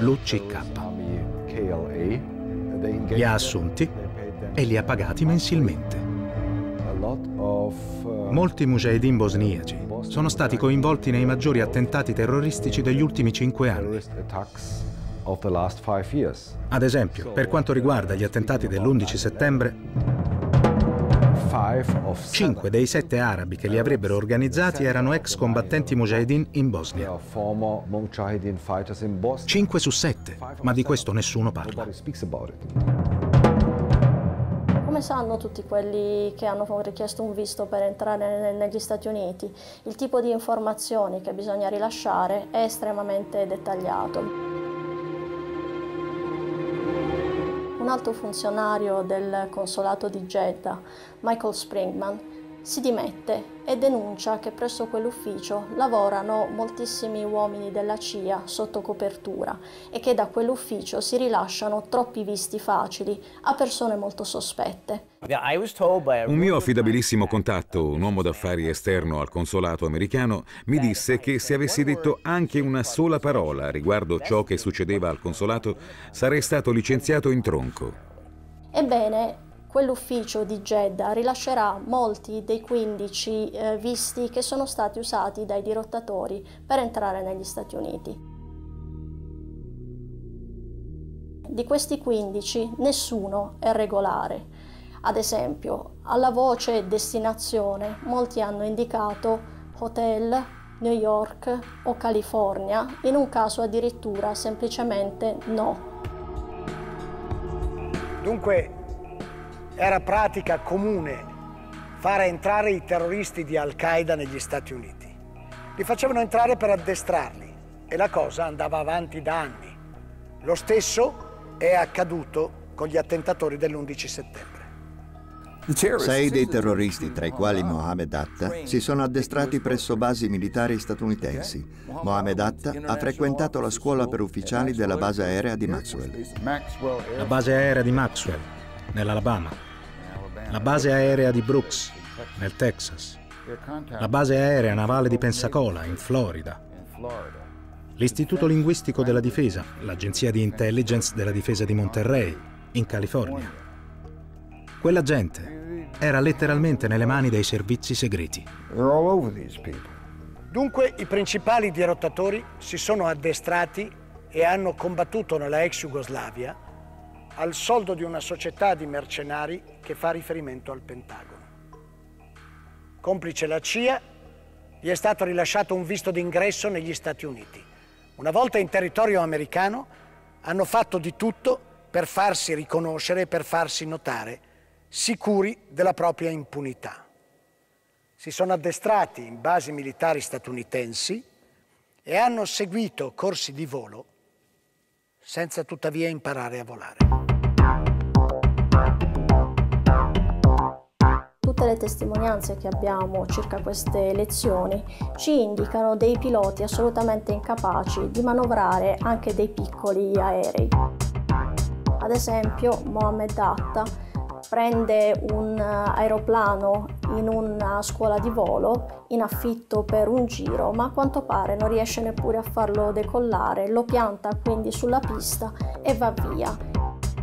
Speaker 5: l'UCK. Li ha assunti e li ha pagati mensilmente. Molti mujahideen bosniaci sono stati coinvolti nei maggiori attentati terroristici degli ultimi cinque anni. Ad esempio, per quanto riguarda gli attentati dell'11 settembre, cinque dei sette arabi che li avrebbero organizzati erano ex combattenti mujahideen in Bosnia. Cinque su sette, ma di questo nessuno parla.
Speaker 31: Come sanno tutti quelli che hanno richiesto un visto per entrare negli Stati Uniti, il tipo di informazioni che bisogna rilasciare è estremamente dettagliato. Un alto funzionario del consolato di Jeddah, Michael Springman, si dimette e denuncia che presso quell'ufficio lavorano moltissimi uomini della CIA sotto copertura e che da quell'ufficio si rilasciano troppi visti facili a persone molto sospette.
Speaker 18: Un mio affidabilissimo contatto, un uomo d'affari esterno al consolato americano, mi disse che se avessi detto anche una sola parola riguardo ciò che succedeva al consolato, sarei stato licenziato in tronco.
Speaker 31: Ebbene, quell'ufficio di Jeddah rilascerà molti dei 15 eh, visti che sono stati usati dai dirottatori per entrare negli Stati Uniti. Di questi 15 nessuno è regolare. Ad esempio, alla voce destinazione molti hanno indicato hotel, New York o California, in un caso addirittura semplicemente no.
Speaker 27: Dunque era pratica comune fare entrare i terroristi di Al-Qaeda negli Stati Uniti. Li facevano entrare per addestrarli e la cosa andava avanti da anni. Lo stesso è accaduto con gli attentatori dell'11 settembre.
Speaker 32: Sei dei terroristi, tra i quali Mohamed Atta, si sono addestrati presso basi militari statunitensi. Mohamed Atta ha frequentato la scuola per ufficiali della base aerea di Maxwell.
Speaker 5: La base aerea di Maxwell, nell'Alabama la base aerea di Brooks, nel Texas, la base aerea navale di Pensacola, in Florida, l'Istituto Linguistico della Difesa, l'Agenzia di Intelligence della Difesa di Monterrey, in California. Quella gente era letteralmente nelle mani dei servizi segreti.
Speaker 27: Dunque i principali dirottatori si sono addestrati e hanno combattuto nella ex Jugoslavia al soldo di una società di mercenari che fa riferimento al Pentagono. Complice la CIA, gli è stato rilasciato un visto d'ingresso negli Stati Uniti. Una volta in territorio americano hanno fatto di tutto per farsi riconoscere e per farsi notare, sicuri della propria impunità. Si sono addestrati in basi militari statunitensi e hanno seguito corsi di volo senza tuttavia imparare a volare.
Speaker 31: Tutte le testimonianze che abbiamo circa queste lezioni ci indicano dei piloti assolutamente incapaci di manovrare anche dei piccoli aerei. Ad esempio Mohamed Atta prende un aeroplano in una scuola di volo in affitto per un giro, ma a quanto pare non riesce neppure a farlo decollare, lo pianta quindi sulla pista e va via.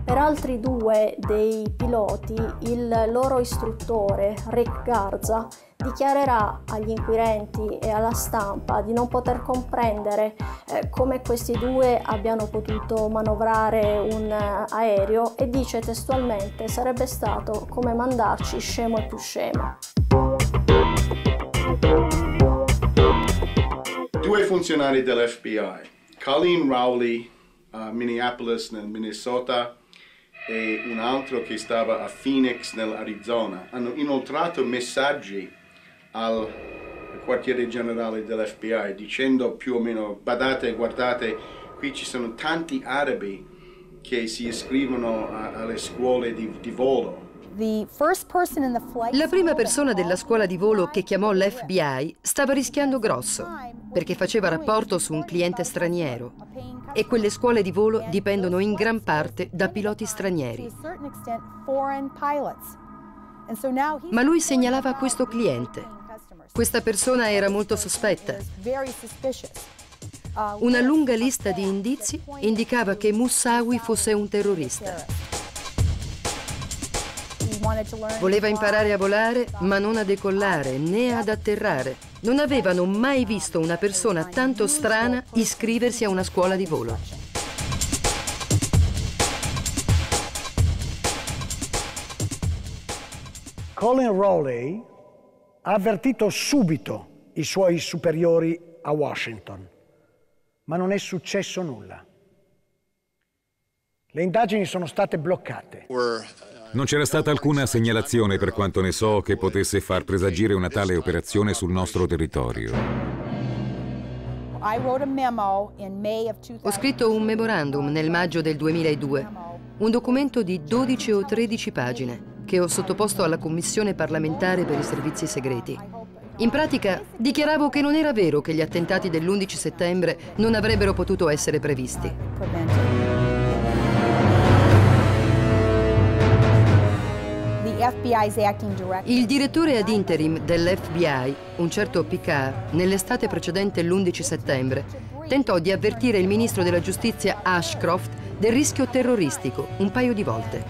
Speaker 31: Per altri due dei piloti, il loro istruttore, Rick Garza, dichiarerà agli inquirenti e alla stampa di non poter comprendere eh, come questi due abbiano potuto manovrare un uh, aereo e dice testualmente sarebbe stato come mandarci scemo e più scemo.
Speaker 29: Due funzionari dell'FBI, Colleen Rowley a Minneapolis nel Minnesota e un altro che stava a Phoenix nell'Arizona hanno inoltrato messaggi al quartiere generale dell'FBI dicendo più o meno badate guardate qui ci sono tanti arabi che si iscrivono a, alle scuole di, di volo.
Speaker 33: La prima persona della scuola di volo che chiamò l'FBI stava rischiando grosso perché faceva rapporto su un cliente straniero e quelle scuole di volo dipendono in gran parte da piloti stranieri. Ma lui segnalava questo cliente. Questa persona era molto sospetta. Una lunga lista di indizi indicava che Moussaoui fosse un terrorista. Voleva imparare a volare, ma non a decollare né ad atterrare. Non avevano mai visto una persona tanto strana iscriversi a una scuola di volo.
Speaker 27: Colin Rowley ha avvertito subito i suoi superiori a Washington, ma non è successo nulla. Le indagini sono state bloccate.
Speaker 18: Non c'era stata alcuna segnalazione, per quanto ne so, che potesse far presagire una tale operazione sul nostro territorio.
Speaker 33: Ho scritto un memorandum nel maggio del 2002, un documento di 12 o 13 pagine che ho sottoposto alla Commissione parlamentare per i servizi segreti. In pratica dichiaravo che non era vero che gli attentati dell'11 settembre non avrebbero potuto essere previsti. Il direttore ad interim dell'FBI, un certo Picard, nell'estate precedente l'11 settembre, tentò di avvertire il ministro della giustizia Ashcroft del rischio terroristico un paio di volte.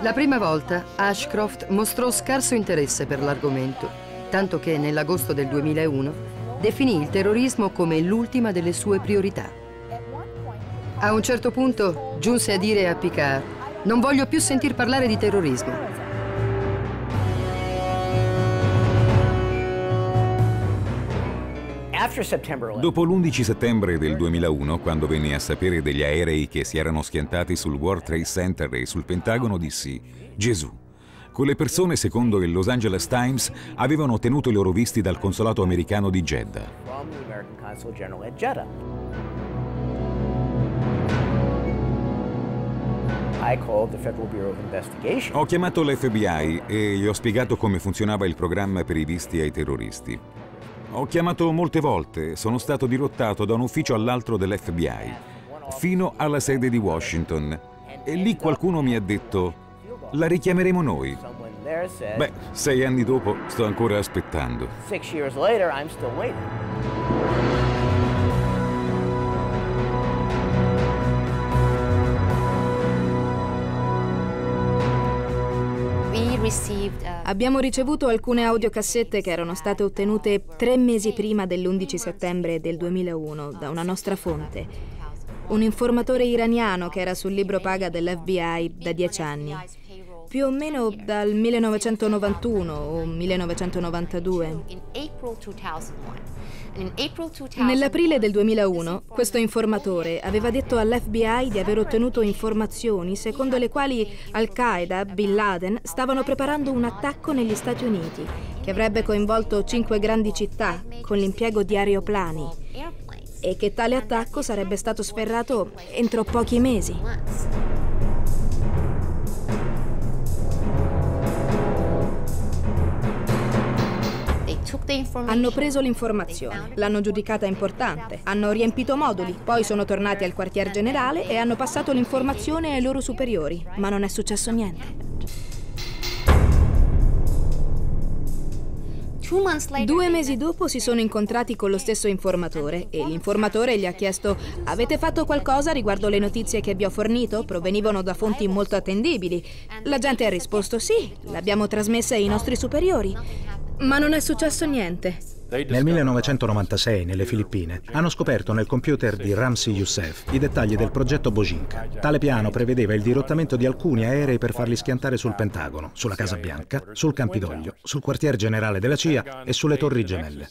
Speaker 33: La prima volta Ashcroft mostrò scarso interesse per l'argomento, tanto che nell'agosto del 2001 definì il terrorismo come l'ultima delle sue priorità. A un certo punto giunse a dire a Picard non voglio più sentir parlare di terrorismo.
Speaker 18: Dopo l'11 settembre del 2001, quando venne a sapere degli aerei che si erano schiantati sul World Trade Center e sul Pentagono, dissi: Gesù. Quelle persone, secondo il Los Angeles Times, avevano ottenuto i loro visti dal consolato americano di Jeddah. Ho chiamato l'FBI e gli ho spiegato come funzionava il programma per i visti ai terroristi. Ho chiamato molte volte, sono stato dirottato da un ufficio all'altro dell'FBI, fino alla sede di Washington. E lì qualcuno mi ha detto, la richiameremo noi. Beh, sei anni dopo sto ancora aspettando.
Speaker 28: Abbiamo ricevuto alcune audiocassette che erano state ottenute tre mesi prima dell'11 settembre del 2001 da una nostra fonte. Un informatore iraniano che era sul libro paga dell'FBI da dieci anni più o meno dal 1991 o 1992. Nell'aprile del 2001, questo informatore aveva detto all'FBI di aver ottenuto informazioni secondo le quali Al-Qaeda, Bin Laden, stavano preparando un attacco negli Stati Uniti che avrebbe coinvolto cinque grandi città con l'impiego di aeroplani e che tale attacco sarebbe stato sferrato entro pochi mesi. Hanno preso l'informazione, l'hanno giudicata importante, hanno riempito moduli, poi sono tornati al quartier generale e hanno passato l'informazione ai loro superiori, ma non è successo niente. Due mesi dopo si sono incontrati con lo stesso informatore e l'informatore gli ha chiesto avete fatto qualcosa riguardo le notizie che vi ho fornito? Provenivano da fonti molto attendibili. La gente ha risposto sì, le abbiamo trasmesse ai nostri superiori. Ma non è successo niente.
Speaker 5: Nel 1996, nelle Filippine, hanno scoperto nel computer di Ramsey Youssef i dettagli del progetto Bojinka. Tale piano prevedeva il dirottamento di alcuni aerei per farli schiantare sul Pentagono, sulla Casa Bianca, sul Campidoglio, sul quartier generale della CIA e sulle Torri Gemelle.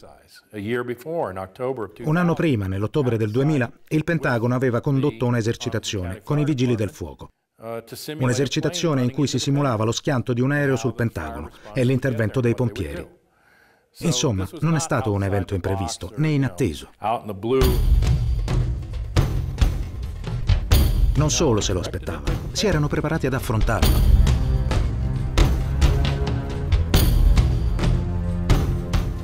Speaker 5: Un anno prima, nell'ottobre del 2000, il Pentagono aveva condotto un'esercitazione con i vigili del fuoco. Un'esercitazione in cui si simulava lo schianto di un aereo sul Pentagono e l'intervento dei pompieri. Insomma, non è stato un evento imprevisto né inatteso. Non solo se lo aspettavano, si erano preparati ad affrontarlo.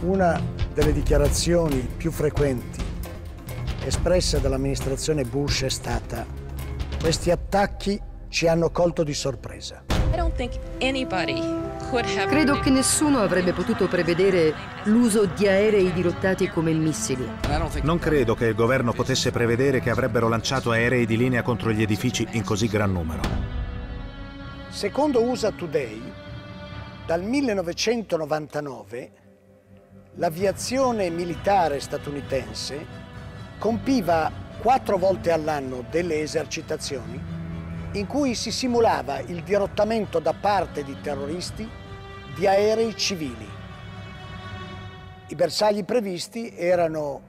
Speaker 27: Una delle dichiarazioni più frequenti espresse dall'amministrazione Bush è stata questi attacchi ci hanno colto di sorpresa.
Speaker 33: Credo che nessuno avrebbe potuto prevedere l'uso di aerei dirottati come missili.
Speaker 5: Non credo che il governo potesse prevedere che avrebbero lanciato aerei di linea contro gli edifici in così gran numero.
Speaker 27: Secondo USA Today, dal 1999 l'aviazione militare statunitense compiva quattro volte all'anno delle esercitazioni in cui si simulava il dirottamento da parte di terroristi di aerei civili. I bersagli previsti erano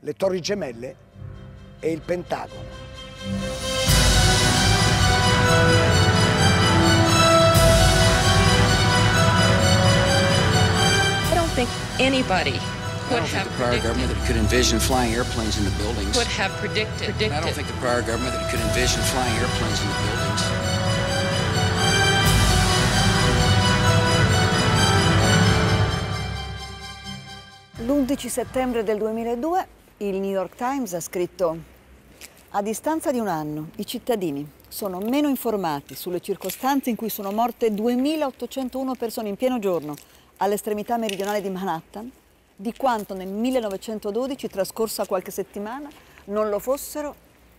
Speaker 27: le Torri Gemelle e il Pentagono.
Speaker 34: I don't think anybody
Speaker 35: I don't think the prior government that could envision flying airplanes in the buildings.
Speaker 34: Could have predicted. predicted.
Speaker 35: I don't think the prior government that could envision flying airplanes in the buildings.
Speaker 23: L'11 settembre del 2002 il New York Times ha scritto a distanza di un anno i cittadini sono meno informati sulle circostanze in cui sono morte 2.801 persone in pieno giorno all'estremità meridionale di Manhattan di quanto nel 1912, trascorsa qualche settimana, non lo fossero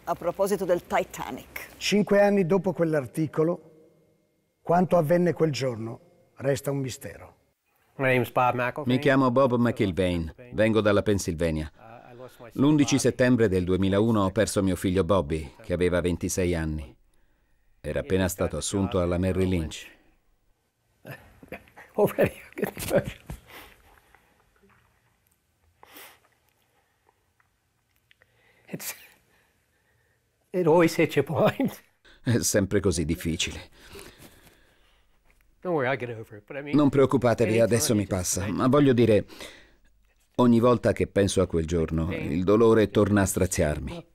Speaker 23: a proposito del Titanic.
Speaker 27: Cinque anni dopo quell'articolo, quanto avvenne quel giorno resta un mistero.
Speaker 36: Mi chiamo Bob McIlvain, vengo dalla Pennsylvania. L'11 settembre del 2001 ho perso mio figlio Bobby, che aveva 26 anni. Era appena stato assunto alla Merrill Lynch.
Speaker 14: It's, it always hits your point.
Speaker 36: È sempre così difficile.
Speaker 14: Don't worry, I'll get over it. But I mean,
Speaker 36: Non preoccupatevi, adesso mi passa. Ma voglio dire, ogni volta che penso a quel giorno, il dolore torna a straziarmi.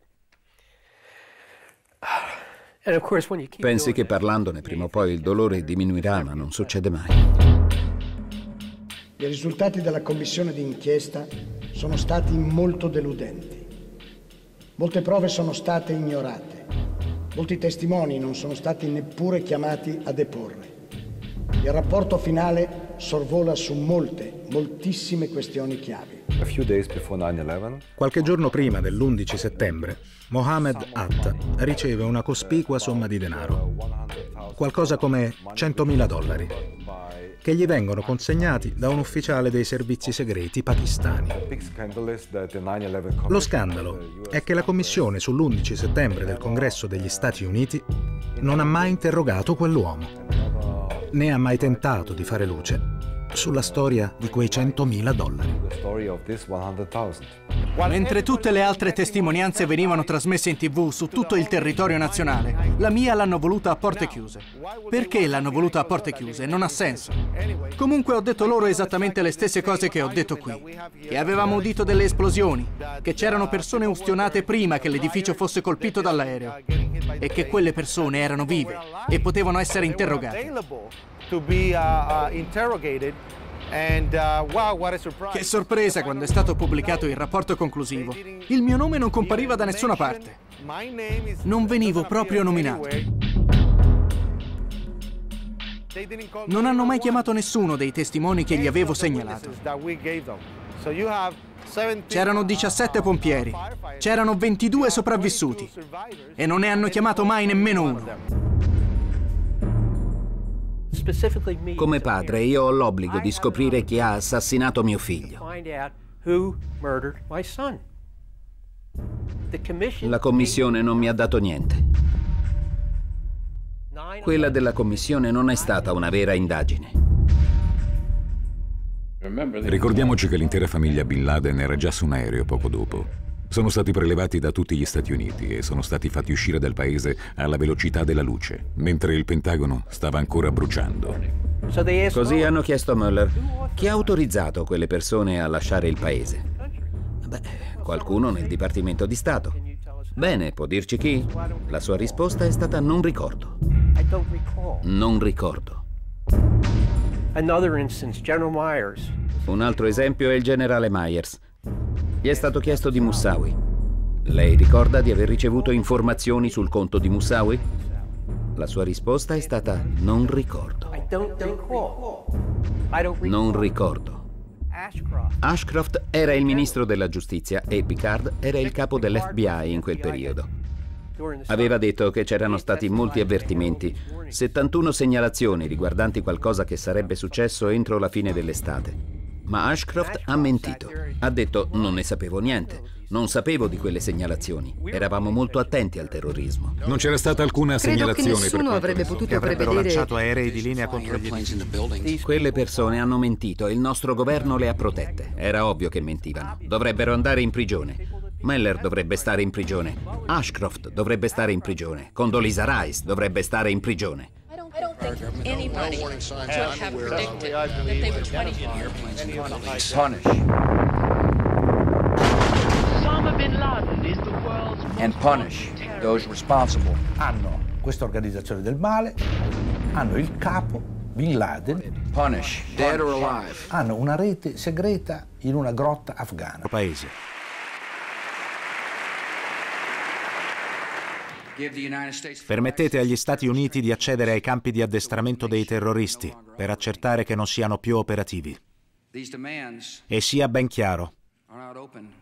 Speaker 14: And of course, when you keep
Speaker 36: Pensi che parlandone prima o poi il dolore diminuirà, ma non succede mai.
Speaker 27: I risultati della commissione d'inchiesta sono stati molto deludenti. Molte prove sono state ignorate. Molti testimoni non sono stati neppure chiamati a deporre. Il rapporto finale sorvola su molte, moltissime questioni chiavi.
Speaker 37: A few days before 9/11,
Speaker 5: Qualche giorno prima dell'11 settembre, Mohamed Atta riceve una cospicua somma di denaro, qualcosa come 100.000 dollari, che gli vengono consegnati da un ufficiale dei servizi segreti pakistani.
Speaker 37: big scandal is that the 9/11
Speaker 5: Lo scandalo è che la commissione sull'11 settembre del Congresso degli Stati Uniti non ha mai interrogato quell'uomo, né ha mai tentato di fare luce sulla storia di quei 100.000 dollari.
Speaker 37: the story of this 100,000.
Speaker 6: Mentre tutte le altre testimonianze venivano trasmesse in tv su tutto il territorio nazionale, la mia l'hanno voluta a porte chiuse. Perché l'hanno voluta a porte chiuse? Non ha senso. Comunque ho detto loro esattamente le stesse cose che ho detto qui. Che avevamo udito delle esplosioni, che c'erano persone ustionate prima che l'edificio fosse colpito dall'aereo e che quelle persone erano vive e potevano essere interrogate.
Speaker 38: To be uh, uh, interrogated. And uh, wow, what a surprise!
Speaker 6: Che sorpresa quando è stato pubblicato il rapporto conclusivo. Il mio nome non compariva da nessuna parte. Non venivo proprio nominato. Non hanno mai chiamato nessuno dei testimoni che gli avevo segnalato.
Speaker 38: that we gave them. So you have 17
Speaker 6: C'erano 17 pompieri, c'erano 22 sopravvissuti e non ne hanno chiamato mai nemmeno uno.
Speaker 36: Come padre, io ho l'obbligo di scoprire chi ha assassinato mio figlio. La commissione non mi ha dato niente. Quella della commissione non è stata una vera indagine.
Speaker 18: Ricordiamoci che l'intera famiglia Bin Laden era già su un aereo poco dopo. Sono stati prelevati da tutti gli Stati Uniti e sono stati fatti uscire dal paese alla velocità della luce, mentre il Pentagono stava ancora bruciando.
Speaker 36: Così hanno chiesto a Mueller chi ha autorizzato quelle persone a lasciare il paese. Beh, qualcuno nel Dipartimento di Stato. Bene, può dirci chi? La sua risposta è stata non ricordo. Non ricordo. Un altro esempio è il generale Myers. Gli è stato chiesto di Moussawi. Lei ricorda di aver ricevuto informazioni sul conto di Moussawi? La sua risposta è stata non ricordo. Non ricordo. Ashcroft era il ministro della giustizia e Picard era il capo dell'FBI in quel periodo. Aveva detto che c'erano stati molti avvertimenti, 71 segnalazioni riguardanti qualcosa che sarebbe successo entro la fine dell'estate. Ma Ashcroft ha mentito. Ha detto non ne sapevo niente. Non sapevo di quelle segnalazioni. Eravamo molto attenti al terrorismo.
Speaker 18: Non c'era stata alcuna
Speaker 33: Credo
Speaker 18: segnalazione
Speaker 33: che nessuno avrebbe potuto prevedere
Speaker 5: aerei di linea contro gli edifici.
Speaker 36: Quelle persone hanno mentito e il nostro governo le ha protette. Era ovvio che mentivano. Dovrebbero andare in prigione. Meller dovrebbe stare in prigione. Ashcroft dovrebbe stare in prigione. Condoleezza Rice dovrebbe stare in prigione.
Speaker 34: I don't think anybody would have predicted that they were 20 years.
Speaker 39: Punish. And punish those responsible.
Speaker 26: Hanno questa organizzazione del male, hanno il capo, Bin Laden.
Speaker 39: Punish, dead or alive.
Speaker 26: Hanno una rete segreta in una grotta afghana.
Speaker 5: Paese. Permettete agli Stati Uniti di accedere ai campi di addestramento dei terroristi per accertare che non siano più operativi. E sia ben chiaro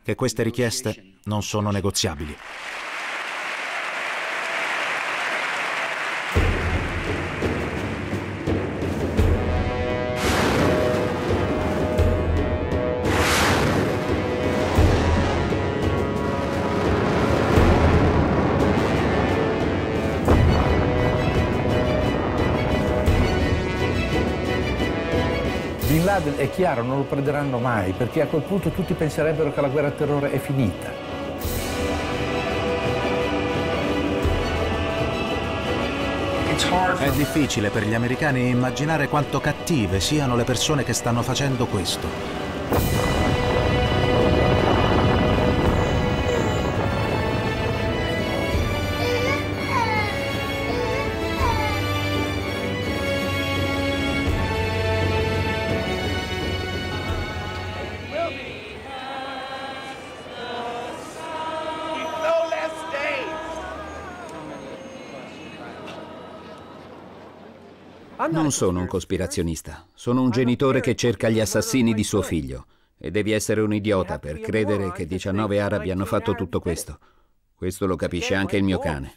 Speaker 5: che queste richieste non sono negoziabili.
Speaker 26: Laden è chiaro, non lo prenderanno mai, perché a quel punto tutti penserebbero che la guerra al terrore è finita.
Speaker 5: È difficile per gli americani immaginare quanto cattive siano le persone che stanno facendo questo.
Speaker 36: Non sono un cospirazionista, sono un genitore che cerca gli assassini di suo figlio. E devi essere un idiota per credere che 19 arabi hanno fatto tutto questo. Questo lo capisce anche il mio cane.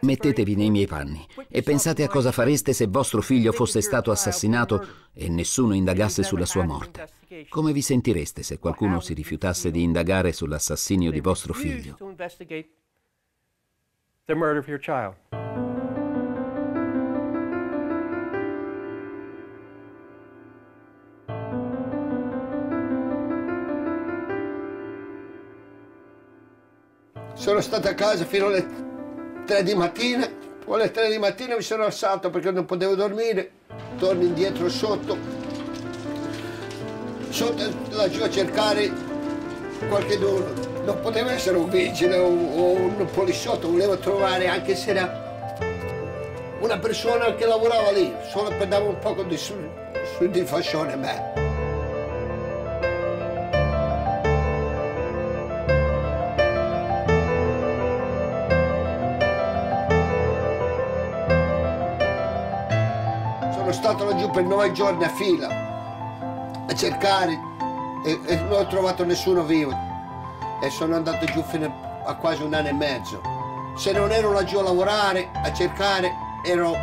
Speaker 36: Mettetevi nei miei panni e pensate a cosa fareste se vostro figlio fosse stato assassinato e nessuno indagasse sulla sua morte. Come vi sentireste se qualcuno si rifiutasse di indagare sull'assassinio di vostro figlio?
Speaker 40: The murder of your child.
Speaker 12: Sono stato a casa fino alle 3 di mattina, poi alle 3 di mattina mi sono alzato perché non potevo dormire, torno indietro sotto, sotto laggiù a cercare qualche dono. Non poteva essere un vigile o, un poliziotto, volevo trovare anche se era una persona che lavorava lì, solo per dare un po' di, di fascione a. per nove giorni a fila a cercare e, e non ho trovato nessuno vivo e sono andato giù fino a quasi un anno e mezzo. Se non ero laggiù a lavorare, a cercare, ero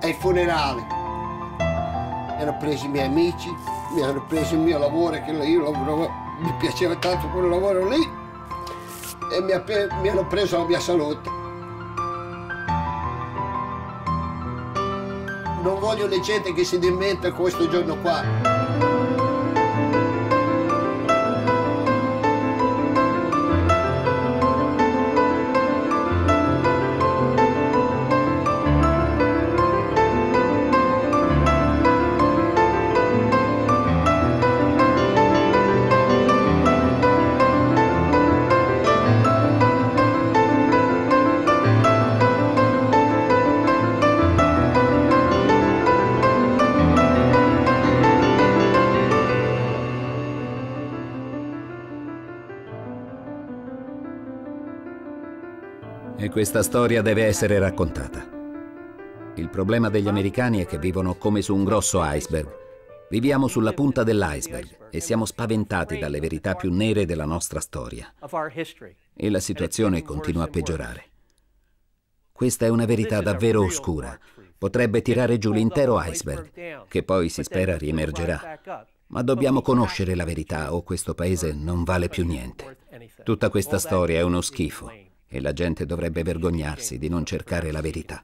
Speaker 12: ai funerali. Mi hanno preso i miei amici, mi hanno preso il mio lavoro, che io lavoravo, mi piaceva tanto quel lavoro lì, e mi, mi hanno preso la mia salute. Non voglio le gente che si dimenta questo giorno qua.
Speaker 36: Questa storia deve essere raccontata. Il problema degli americani è che vivono come su un grosso iceberg. Viviamo sulla punta dell'iceberg e siamo spaventati dalle verità più nere della nostra storia. E la situazione continua a peggiorare. Questa è una verità davvero oscura. Potrebbe tirare giù l'intero iceberg, che poi si spera riemergerà. Ma dobbiamo conoscere la verità o questo paese non vale più niente. Tutta questa storia è uno schifo e la gente dovrebbe vergognarsi di non cercare la verità.